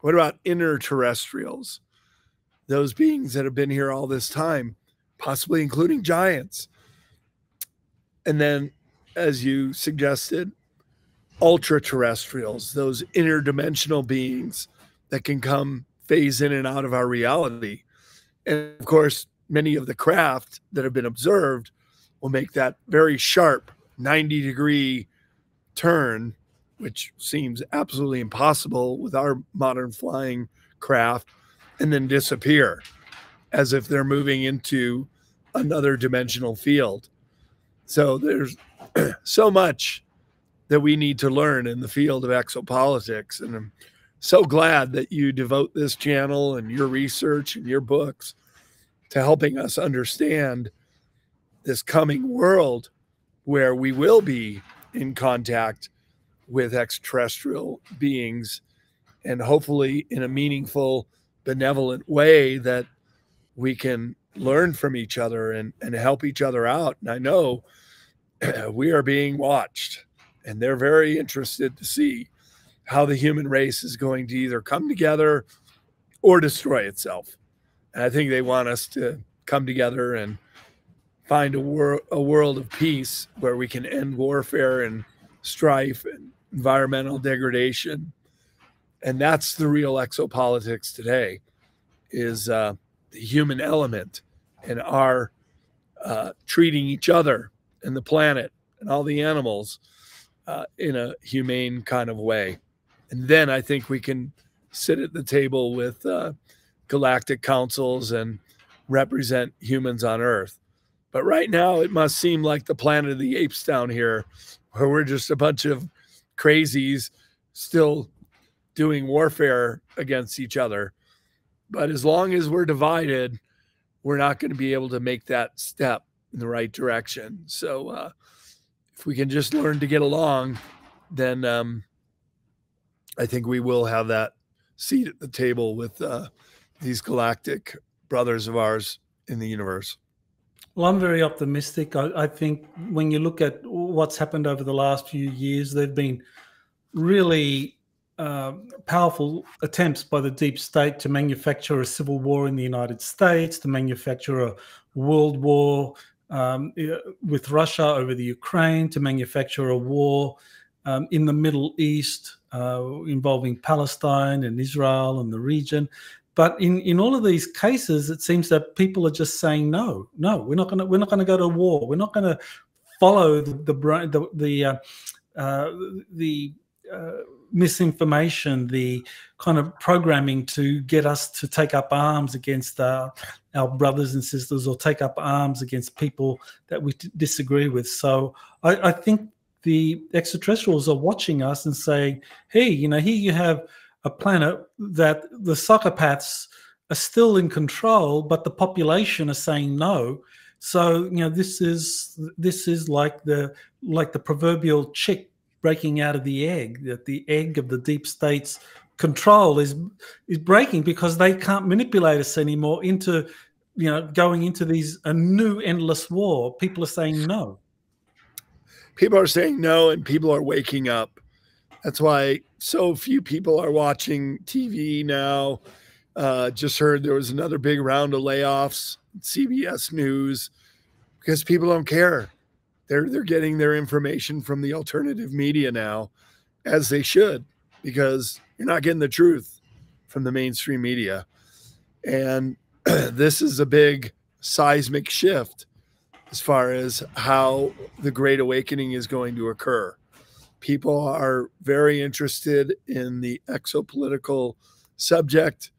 What about interterrestrials? Those beings that have been here all this time, possibly including giants. And then, as you suggested, ultra terrestrials, those interdimensional beings that can come phase in and out of our reality. And of course, many of the craft that have been observed will make that very sharp 90 degree turn, which seems absolutely impossible with our modern flying craft, and then disappear as if they're moving into another dimensional field. So there's [CLEARS THROAT] so much that we need to learn in the field of exopolitics. And so glad that you devote this channel and your research and your books to helping us understand this coming world where we will be in contact with extraterrestrial beings and hopefully in a meaningful, benevolent way that we can learn from each other and, and help each other out. And I know [CLEARS THROAT] we are being watched and they're very interested to see how the human race is going to either come together or destroy itself. And I think they want us to come together and find a, wor- a world of peace where we can end warfare and strife and environmental degradation. And that's the real exopolitics today is uh, the human element and our uh, treating each other and the planet and all the animals uh, in a humane kind of way. And then I think we can sit at the table with uh, galactic councils and represent humans on Earth. But right now, it must seem like the planet of the apes down here, where we're just a bunch of crazies still doing warfare against each other. But as long as we're divided, we're not going to be able to make that step in the right direction. So, uh, if we can just learn to get along, then um, I think we will have that seat at the table with uh, these galactic brothers of ours in the universe. Well, I'm very optimistic. I, I, think when you look at what's happened over the last few years, there've been really uh, powerful attempts by the deep state to manufacture a civil war in the United States, to manufacture a world war um, with Russia over the Ukraine to manufacture a war um, in the Middle East uh, involving Palestine and Israel and the region. But in, in all of these cases, it seems that people are just saying no, no, we're not going to we're not going to go to war. We're not going to follow the the the the, uh, uh, the uh, misinformation, the kind of programming to get us to take up arms against uh, our brothers and sisters or take up arms against people that we disagree with. So I, I, think the extraterrestrials are watching us and saying, hey, you know, here you have a planet that the psychopaths are still in control, but the population are saying no. So you know this is this is like the like the proverbial chick breaking out of the egg. That the egg of the deep states control is is breaking because they can't manipulate us anymore into you know going into these a new endless war people are saying no people are saying no and people are waking up. That's why so few people are watching tv now. Uh, just heard there was another big round of layoffs cbs news because people don't care. They're they're getting their information from the alternative media now as they should because you're not getting the truth from the mainstream media. And [CLEARS THROAT] this is a big seismic shift as far as how the Great Awakening is going to occur. People are very interested in the exopolitical subject.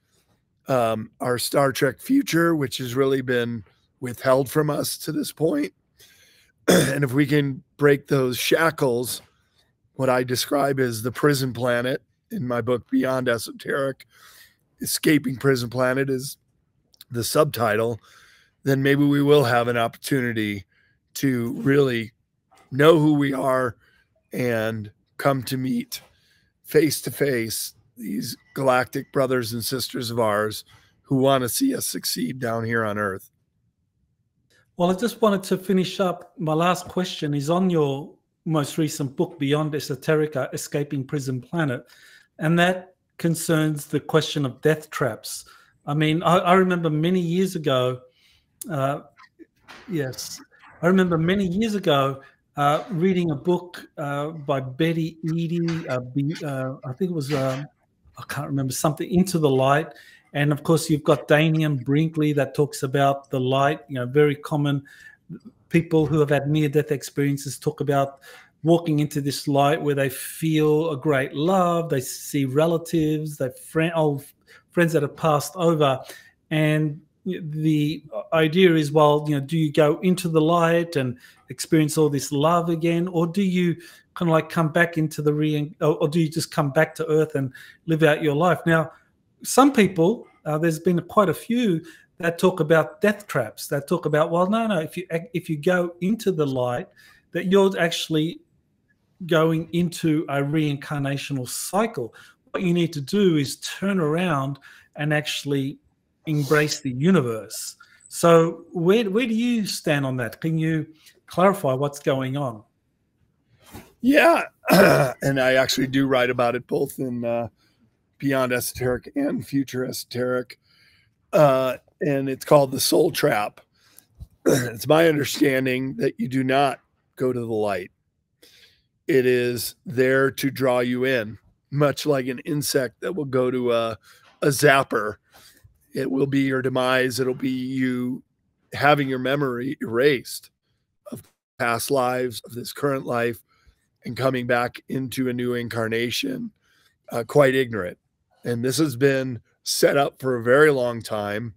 Um, our Star Trek future, which has really been withheld from us to this point. [CLEARS THROAT] and if we can break those shackles, what I describe as the prison planet, in my book Beyond Esoteric, Escaping Prison Planet is the subtitle, then maybe we will have an opportunity to really know who we are and come to meet face to face these galactic brothers and sisters of ours who want to see us succeed down here on earth. Well, I just wanted to finish up. My last question is on your most recent book, Beyond Esoterica uh, Escaping Prison Planet and that concerns the question of death traps. I mean, I, I remember many years ago. Uh, yes, I remember many years ago uh, reading a book uh, by Betty Eadie. Uh, uh, I think it was um, I can't remember something into the light. And of course, you've got Dannion Brinkley that talks about the light. You know, very common people who have had near-death experiences talk about walking into this light where they feel a great love. They see relatives, they friend, old friends that have passed over, and the idea is well you know do you go into the light and experience all this love again? Or do you kind of like come back into the re or do you just come back to earth and live out your life? Now some people uh, there's been quite a few that talk about death traps that talk about well no no if you if you go into the light that you're actually going into a reincarnational cycle. What you need to do is turn around and actually embrace the universe. So where where do you stand on that? Can you clarify what's going on? Yeah, [CLEARS THROAT] and I actually do write about it both in uh, Beyond Esoteric and Future Esoteric, uh, and it's called the Soul Trap. [CLEARS THROAT] it's my understanding that you do not go to the light. It is there to draw you in, much like an insect that will go to a, a zapper it will be your demise. It'll be you having your memory erased of past lives, of this current life, and coming back into a new incarnation uh, quite ignorant. And this has been set up for a very long time.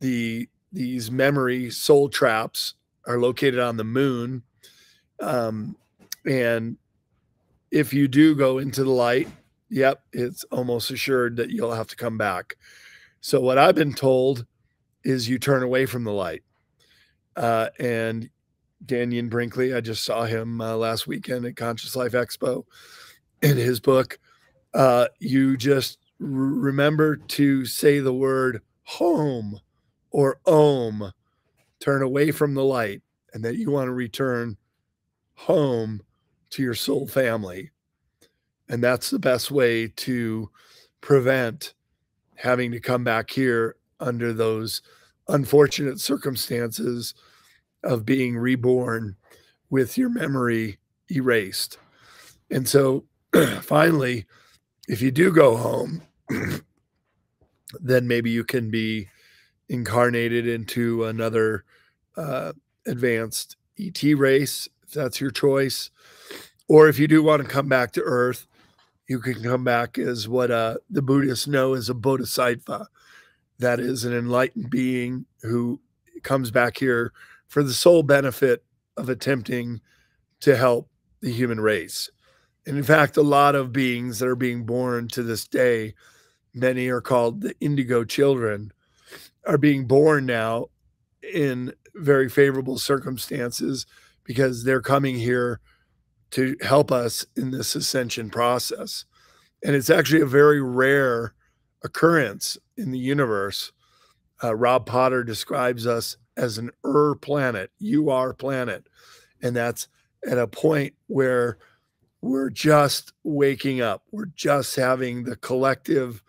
The these memory soul traps are located on the moon, um, and if you do go into the light, yep, it's almost assured that you'll have to come back. So what I've been told is you turn away from the light. Uh, and Dannion Brinkley, I just saw him uh, last weekend at Conscious Life Expo. In his book, uh, you just remember to say the word home or om, turn away from the light, and that you want to return home to your soul family. And that's the best way to prevent having to come back here under those unfortunate circumstances of being reborn with your memory erased. And so [CLEARS THROAT] finally, if you do go home, [CLEARS THROAT] then maybe you can be incarnated into another uh, advanced ET race, if that's your choice. Or if you do want to come back to Earth, you can come back as what uh, the Buddhists know as a bodhisattva. That is an enlightened being who comes back here for the sole benefit of attempting to help the human race. And in fact, a lot of beings that are being born to this day, many are called the indigo children, are being born now in very favorable circumstances because they're coming here to help us in this ascension process. And it's actually a very rare occurrence in the universe. Uh, Rob Potter describes us as an Ur planet, UR planet. And that's at a point where we're just waking up. We're just having the collective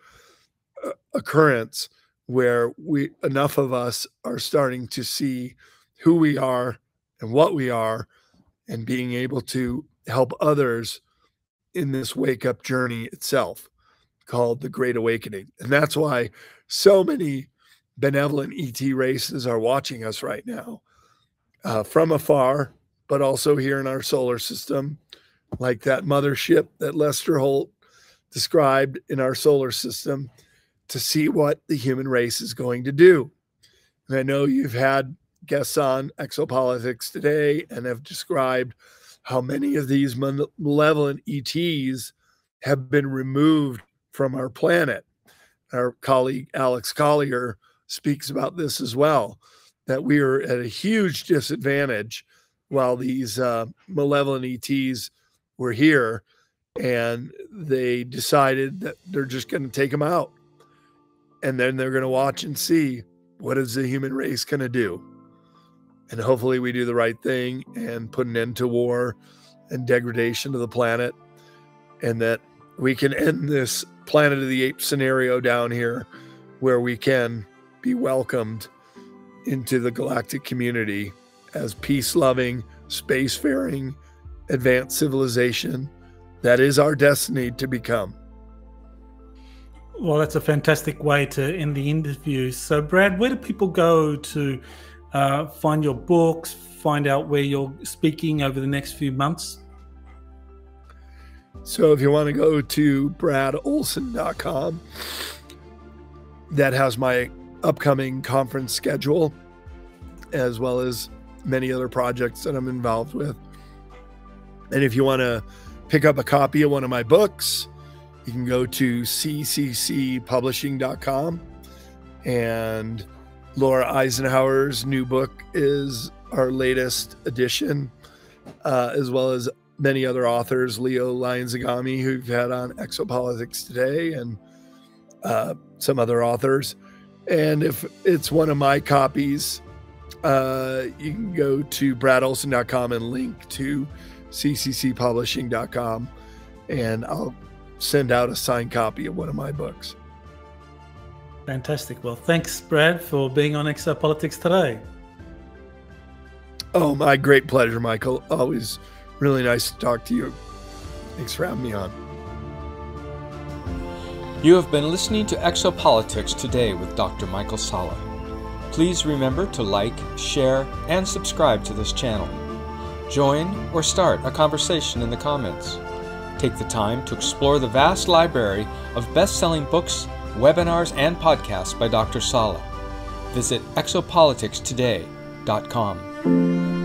uh, occurrence where we enough of us are starting to see who we are and what we are and being able to help others in this wake up journey itself called the Great Awakening. And that's why so many benevolent ET races are watching us right now uh, from afar, but also here in our solar system, like that mothership that Lester Holt described in our solar system to see what the human race is going to do. And I know you've had guests on Exopolitics today and have described how many of these malevolent ETs have been removed from our planet. Our colleague Alex Collier speaks about this as well, that we are at a huge disadvantage while these uh, malevolent ETs were here and they decided that they're just going to take them out. And then they're going to watch and see what is the human race going to do and hopefully we do the right thing and put an end to war and degradation of the planet and that we can end this Planet of the Apes scenario down here where we can be welcomed into the galactic community as peace loving, spacefaring, advanced civilization. That is our destiny to become. Well, that's a fantastic way to end the interview. So, Brad, where do people go to uh, find your books, find out where you're speaking over the next few months? So, if you want to go to bradolsen.com, that has my upcoming conference schedule, as well as many other projects that I'm involved with. And if you want to pick up a copy of one of my books, you can go to cccpublishing.com and Laura Eisenhower's new book is our latest edition, uh, as well as many other authors, Leo Lyon Zagami, who've had on Exopolitics today, and uh, some other authors. And if it's one of my copies, uh, you can go to bradolsen.com and link to cccpublishing.com, and I'll send out a signed copy of one of my books. Fantastic. Well, thanks, Brad, for being on Exopolitics today. Oh, my great pleasure, Michael. Always really nice to talk to you. Thanks for having me on. You have been listening to Exopolitics today with Dr. Michael Salla. Please remember to like, share, and subscribe to this channel. Join or start a conversation in the comments. Take the time to explore the vast library of best selling books, webinars, and podcasts by Dr. Salla. Visit exopoliticstoday.com.